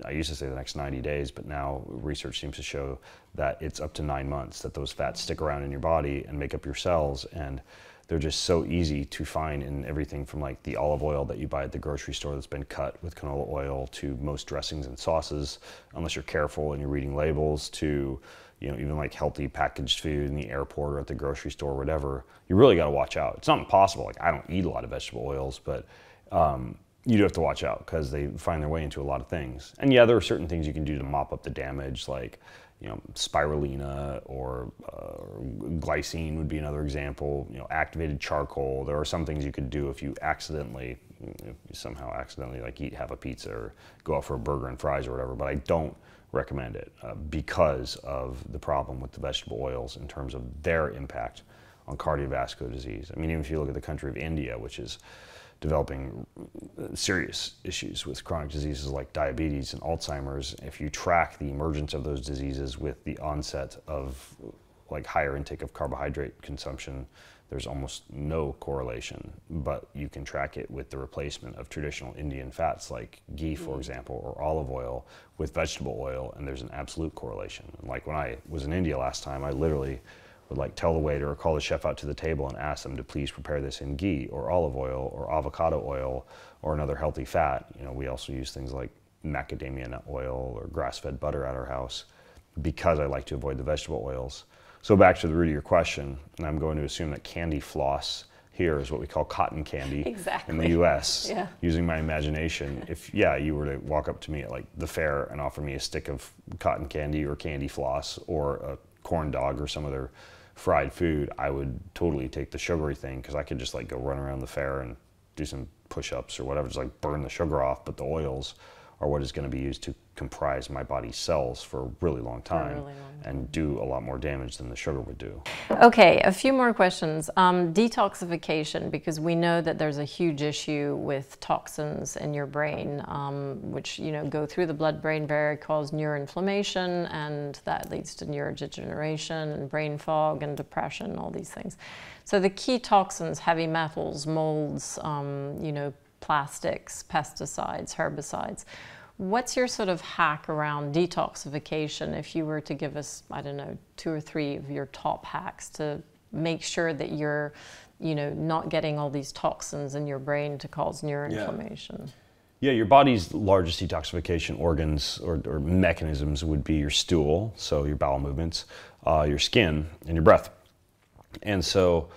I used to say the next 90 days, but now research seems to show that it's up to nine months that those fats stick around in your body and make up your cells and they're just so easy to find in everything from like the olive oil that you buy at the grocery store that's been cut with canola oil to most dressings and sauces unless you're careful and you're reading labels to you know, even like healthy packaged food in the airport or at the grocery store or whatever, you really got to watch out. It's not impossible. Like I don't eat a lot of vegetable oils, but um, you do have to watch out because they find their way into a lot of things. And yeah, there are certain things you can do to mop up the damage, like you know, spirulina or, uh, glycine would be another example. You know, activated charcoal. There are some things you could do if you accidentally, you somehow accidentally like eat half a pizza or go out for a burger and fries or whatever. But I don't recommend it uh, because of the problem with the vegetable oils in terms of their impact on cardiovascular disease. I mean, even if you look at the country of India, which is developing uh, serious issues with chronic diseases like diabetes and Alzheimer's, if you track the emergence of those diseases with the onset of like higher intake of carbohydrate consumption, there's almost no correlation, but you can track it with the replacement of traditional Indian fats like ghee, for mm. example, or olive oil with vegetable oil, and there's an absolute correlation. And Like when I was in India last time, I literally would like tell the waiter or call the chef out to the table and ask them to please prepare this in ghee or olive oil or avocado oil or another healthy fat. You know, we also use things like macadamia nut oil or grass-fed butter at our house because I like to avoid the vegetable oils. So back to the root of your question, and I'm going to assume that candy floss here is what we call cotton candy exactly. in the U.S. Yeah. Using my imagination, if yeah, you were to walk up to me at like the fair and offer me a stick of cotton candy or candy floss or a corn dog or some other fried food, I would totally take the sugary thing because I could just like go run around the fair and do some push-ups or whatever, just like burn the sugar off. But the oils are what is going to be used to comprise my body's cells for a really long time, really long and do a lot more damage than the sugar would do. Okay, a few more questions. Um, detoxification, because we know that there's a huge issue with toxins in your brain, um, which you know go through the blood-brain barrier, cause neuroinflammation, and that leads to neurodegeneration and brain fog and depression, all these things. So the key toxins, heavy metals, molds, um, you know, plastics, pesticides, herbicides. What's your sort of hack around detoxification if you were to give us, I don't know, two or three of your top hacks to make sure that you're, you know, not getting all these toxins in your brain to cause neuroinflammation? Yeah, your body's largest detoxification organs or, or mechanisms would be your stool, so your bowel movements, uh, your skin, and your breath. And so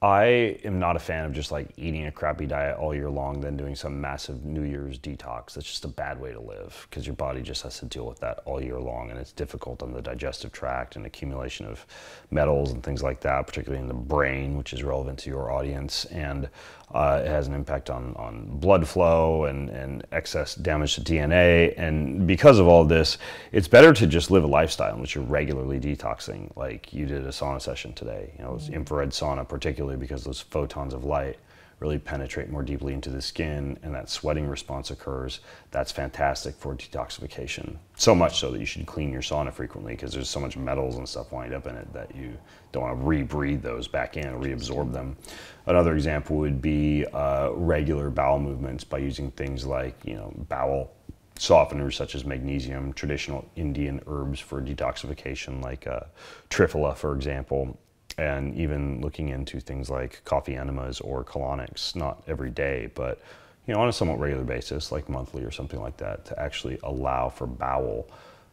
I am not a fan of just like eating a crappy diet all year long, then doing some massive New Year's detox. That's just a bad way to live because your body just has to deal with that all year long, and it's difficult on the digestive tract and accumulation of metals and things like that, particularly in the brain, which is relevant to your audience. And uh, it has an impact on, on blood flow and, and excess damage to DNA. And because of all this, it's better to just live a lifestyle in which you're regularly detoxing, like you did a sauna session today. You know, it was infrared sauna, particularly because those photons of light really penetrate more deeply into the skin and that sweating response occurs, that's fantastic for detoxification. So much so that you should clean your sauna frequently because there's so much metals and stuff wind up in it that you don't want to rebreathe those back in or reabsorb them. Another example would be uh, regular bowel movements by using things like, you know, bowel softeners such as magnesium, traditional Indian herbs for detoxification like uh, triphala, for example, and even looking into things like coffee enemas or colonics, not every day, but you know, on a somewhat regular basis, like monthly or something like that, to actually allow for bowel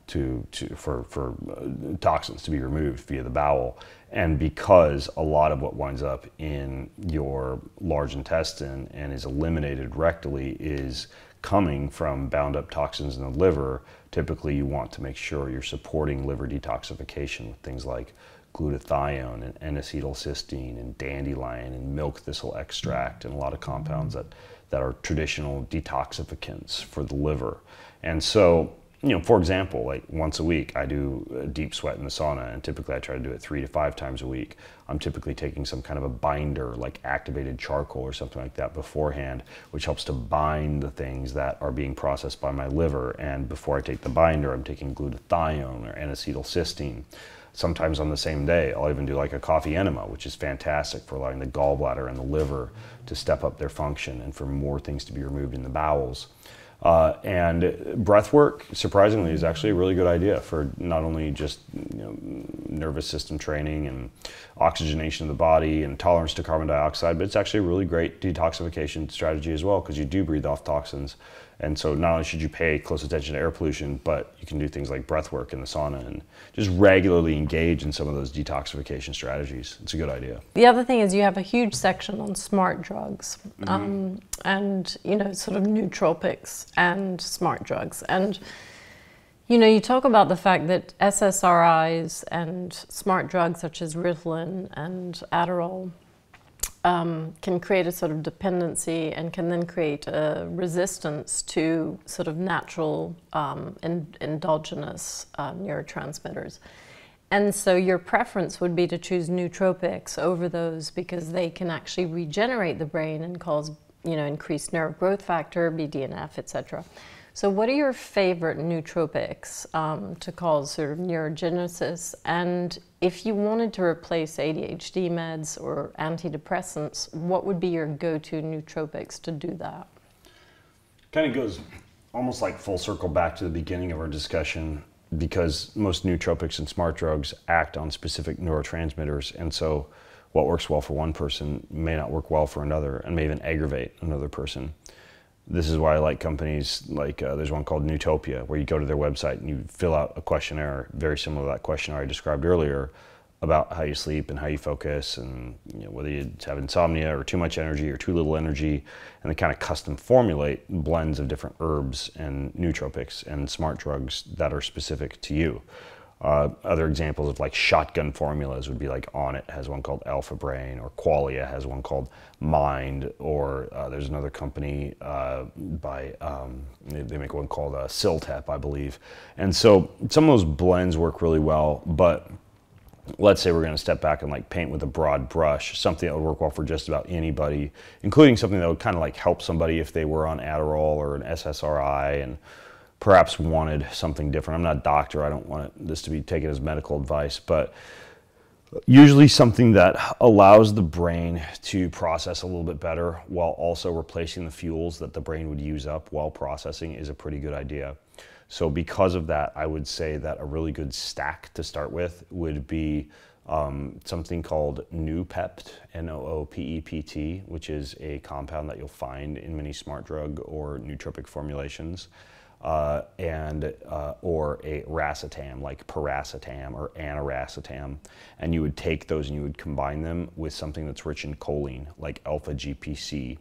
to, to for, for uh, toxins to be removed via the bowel. And because a lot of what winds up in your large intestine and is eliminated rectally is coming from bound up toxins in the liver, typically you want to make sure you're supporting liver detoxification with things like glutathione and N-acetylcysteine and dandelion and milk thistle extract and a lot of compounds that, that are traditional detoxificants for the liver. And so, you know, for example, like once a week, I do a deep sweat in the sauna, and typically I try to do it three to five times a week. I'm typically taking some kind of a binder, like activated charcoal or something like that beforehand, which helps to bind the things that are being processed by my liver. And before I take the binder, I'm taking glutathione or N-acetylcysteine sometimes on the same day. I'll even do like a coffee enema, which is fantastic for allowing the gallbladder and the liver to step up their function and for more things to be removed in the bowels. Uh, and breath work, surprisingly, is actually a really good idea for not only just you know, nervous system training and oxygenation of the body and tolerance to carbon dioxide, but it's actually a really great detoxification strategy as well because you do breathe off toxins and so not only should you pay close attention to air pollution, but you can do things like breath work in the sauna and just regularly engage in some of those detoxification strategies. It's a good idea. The other thing is you have a huge section on smart drugs mm-hmm. um, and, you know, sort of nootropics and smart drugs. And, you know, you talk about the fact that SSRIs and smart drugs such as Ritalin and Adderall um, can create a sort of dependency and can then create a resistance to sort of natural um, endogenous uh, neurotransmitters. And so your preference would be to choose nootropics over those because they can actually regenerate the brain and cause, you know, increased nerve growth factor, BDNF, etc. So what are your favorite nootropics um, to cause sort of neurogenesis? And if you wanted to replace ADHD meds or antidepressants, what would be your go-to nootropics to do that? Kind of goes almost like full circle back to the beginning of our discussion because most nootropics and smart drugs act on specific neurotransmitters. And so what works well for one person may not work well for another and may even aggravate another person this is why I like companies like uh, there's one called Nootopia, where you go to their website and you fill out a questionnaire very similar to that questionnaire I described earlier about how you sleep and how you focus and you know, whether you have insomnia or too much energy or too little energy and they kind of custom formulate blends of different herbs and nootropics and smart drugs that are specific to you uh, other examples of like shotgun formulas would be like Onnit has one called Alpha Brain, or Qualia has one called Mind, or uh, there's another company uh, by um, they make one called uh, CILTEP, I believe. And so some of those blends work really well, but let's say we're going to step back and like paint with a broad brush, something that would work well for just about anybody, including something that would kind of like help somebody if they were on Adderall or an SSRI and perhaps wanted something different. I'm not a doctor. I don't want this to be taken as medical advice, but usually something that allows the brain to process a little bit better while also replacing the fuels that the brain would use up while processing is a pretty good idea. So because of that, I would say that a really good stack to start with would be um, something called Noopept, N-O-O-P-E-P-T, which is a compound that you'll find in many smart drug or nootropic formulations, uh, and uh, or a racetam like piracetam or aniracetam, and you would take those and you would combine them with something that's rich in choline, like alpha GPC.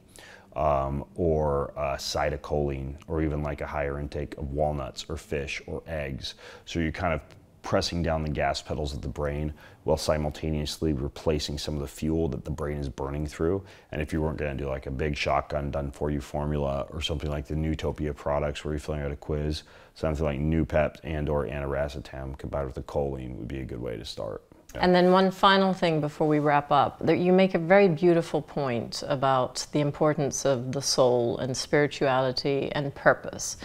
Um, or uh, citicoline, or even like a higher intake of walnuts or fish or eggs. So you're kind of pressing down the gas pedals of the brain while simultaneously replacing some of the fuel that the brain is burning through. And if you weren't going to do like a big shotgun done for you formula or something like the Nootopia products where you're filling out a quiz, something like Noopept and or aniracetam combined with the choline would be a good way to start. And then one final thing before we wrap up. That you make a very beautiful point about the importance of the soul and spirituality and purpose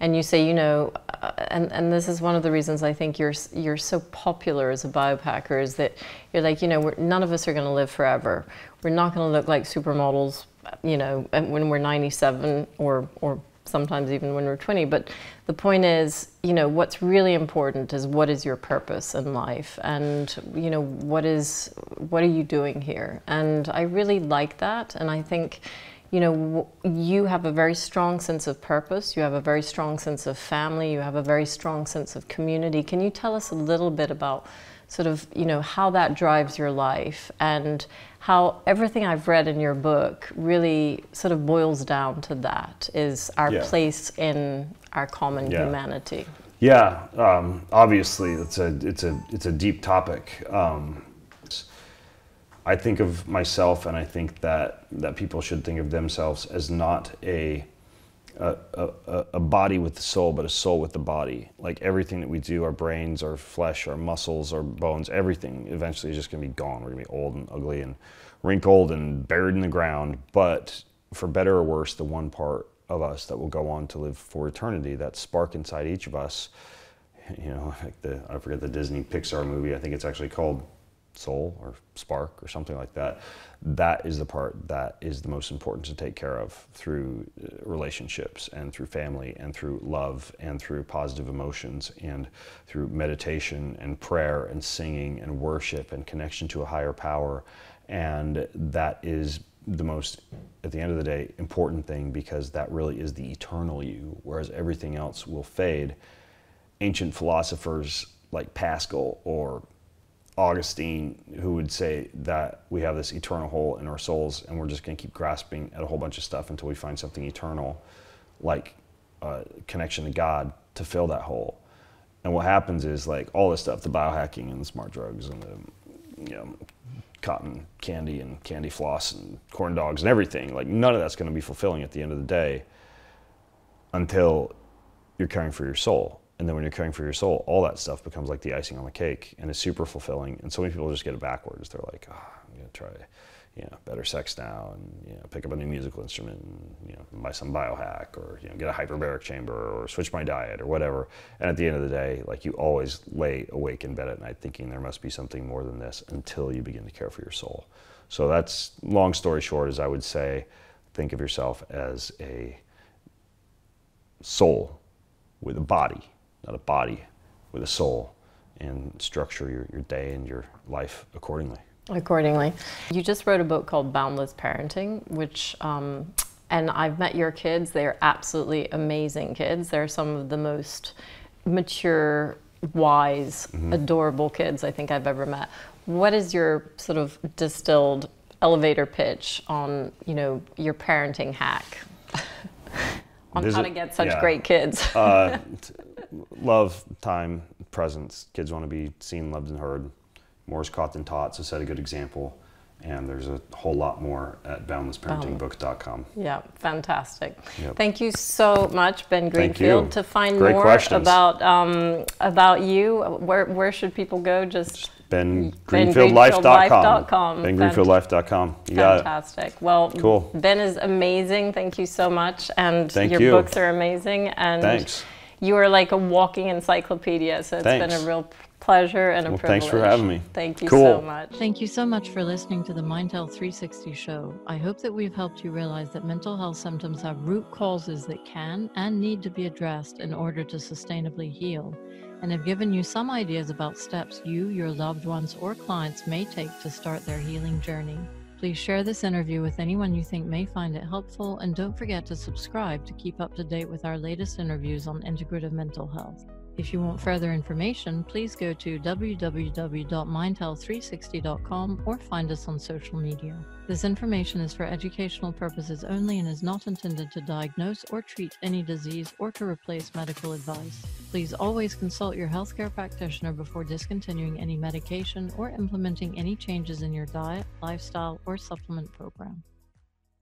and you say, you know, uh, and, and this is one of the reasons I think you're, you're so popular as a biohacker is that you're like, you know, none of us are going to live forever. We're not going to look like supermodels, you know, when we're 97 or, or sometimes even when we're 20. But the point is, you know, what's really important is what is your purpose in life and, you know, what is, what are you doing here? And I really like that. And I think, you know, you have a very strong sense of purpose, you have a very strong sense of family, you have a very strong sense of community. Can you tell us a little bit about sort of, you know, how that drives your life and how everything I've read in your book really sort of boils down to that is our yeah. place in our common yeah. humanity. Yeah, um, obviously it's a it's a it's a deep topic. Um, I think of myself, and I think that that people should think of themselves as not a a, a, a, body with the soul, but a soul with the body. Like everything that we do, our brains, our flesh, our muscles, our bones, everything eventually is just going to be gone. We're going to be old and ugly and wrinkled and buried in the ground. But for better or worse, the one part of us that will go on to live for eternity, that spark inside each of us, you know, like the, I forget the Disney Pixar movie, I think it's actually called soul or spark or something like that that is the part that is the most important to take care of through uh, relationships and through family and through love and through positive emotions and through meditation and prayer and singing and worship and connection to a higher power. And that is the most at the end of the day important thing because that really is the eternal you whereas everything else will fade. Ancient philosophers like pascal or Augustine, who would say that we have this eternal hole in our souls and we're just going to keep grasping at a whole bunch of stuff until we find something eternal, like a connection to God, to fill that hole. And what happens is like all this stuff, the biohacking and the smart drugs and the you know, cotton candy and candy floss and corn dogs and everything, like none of that's going to be fulfilling at the end of the day until you're caring for your soul and then when you're caring for your soul, all that stuff becomes like the icing on the cake and it's super fulfilling. And so many people just get it backwards. They're like, oh, I'm going to try, you know, better sex now and, you know, pick up a new musical instrument and, you know, buy some biohack or, you know, get a hyperbaric chamber or switch my diet or whatever. And at the end of the day, like you always lay awake in bed at night thinking there must be something more than this until you begin to care for your soul. So that's long story short, as I would say, think of yourself as a soul with a body not a body with a soul, and structure your, your day and your life accordingly. Accordingly. You just wrote a book called Boundless Parenting, which, um, and I've met your kids. They're absolutely amazing kids. They're some of the most mature, wise, mm-hmm. adorable kids I think I've ever met. What is your sort of distilled elevator pitch on, you know, your parenting hack? on Visit, how to get such yeah. great kids. uh, love, time, presence. Kids want to be seen, loved, and heard. More is caught than taught, so set a good example. And there's a whole lot more at boundlessparentingbooks.com. Yeah, fantastic. Yep. Thank you so much, Ben Greenfield. To find Great more questions. about um, about you, where where should people go? Just Ben bengreenfieldlife.com. bengreenfieldlife.com. You got it. Fantastic. Well, cool. Ben is amazing. Thank you so much. And Thank your you. books are amazing. And Thanks You are like a walking encyclopedia, so it's Thanks. been a real pleasure and a Well, privilege. thanks for having me. Thank you Cool. so much. Thank you so much for listening to the Mind Health 360 show. I hope that we've helped you realize that mental health symptoms have root causes that can and need to be addressed in order to sustainably heal, and have given you some ideas about steps you, your loved ones, or clients may take to start their healing journey. Please share this interview with anyone you think may find it helpful, and don't forget to subscribe to keep up to date with our latest interviews on integrative mental health. If you want further information, please go to www.mindhealth360.com or find us on social media. This information is for educational purposes only and is not intended to diagnose or treat any disease or to replace medical advice. Please always consult your healthcare practitioner before discontinuing any medication or implementing any changes in your diet, lifestyle, or supplement program.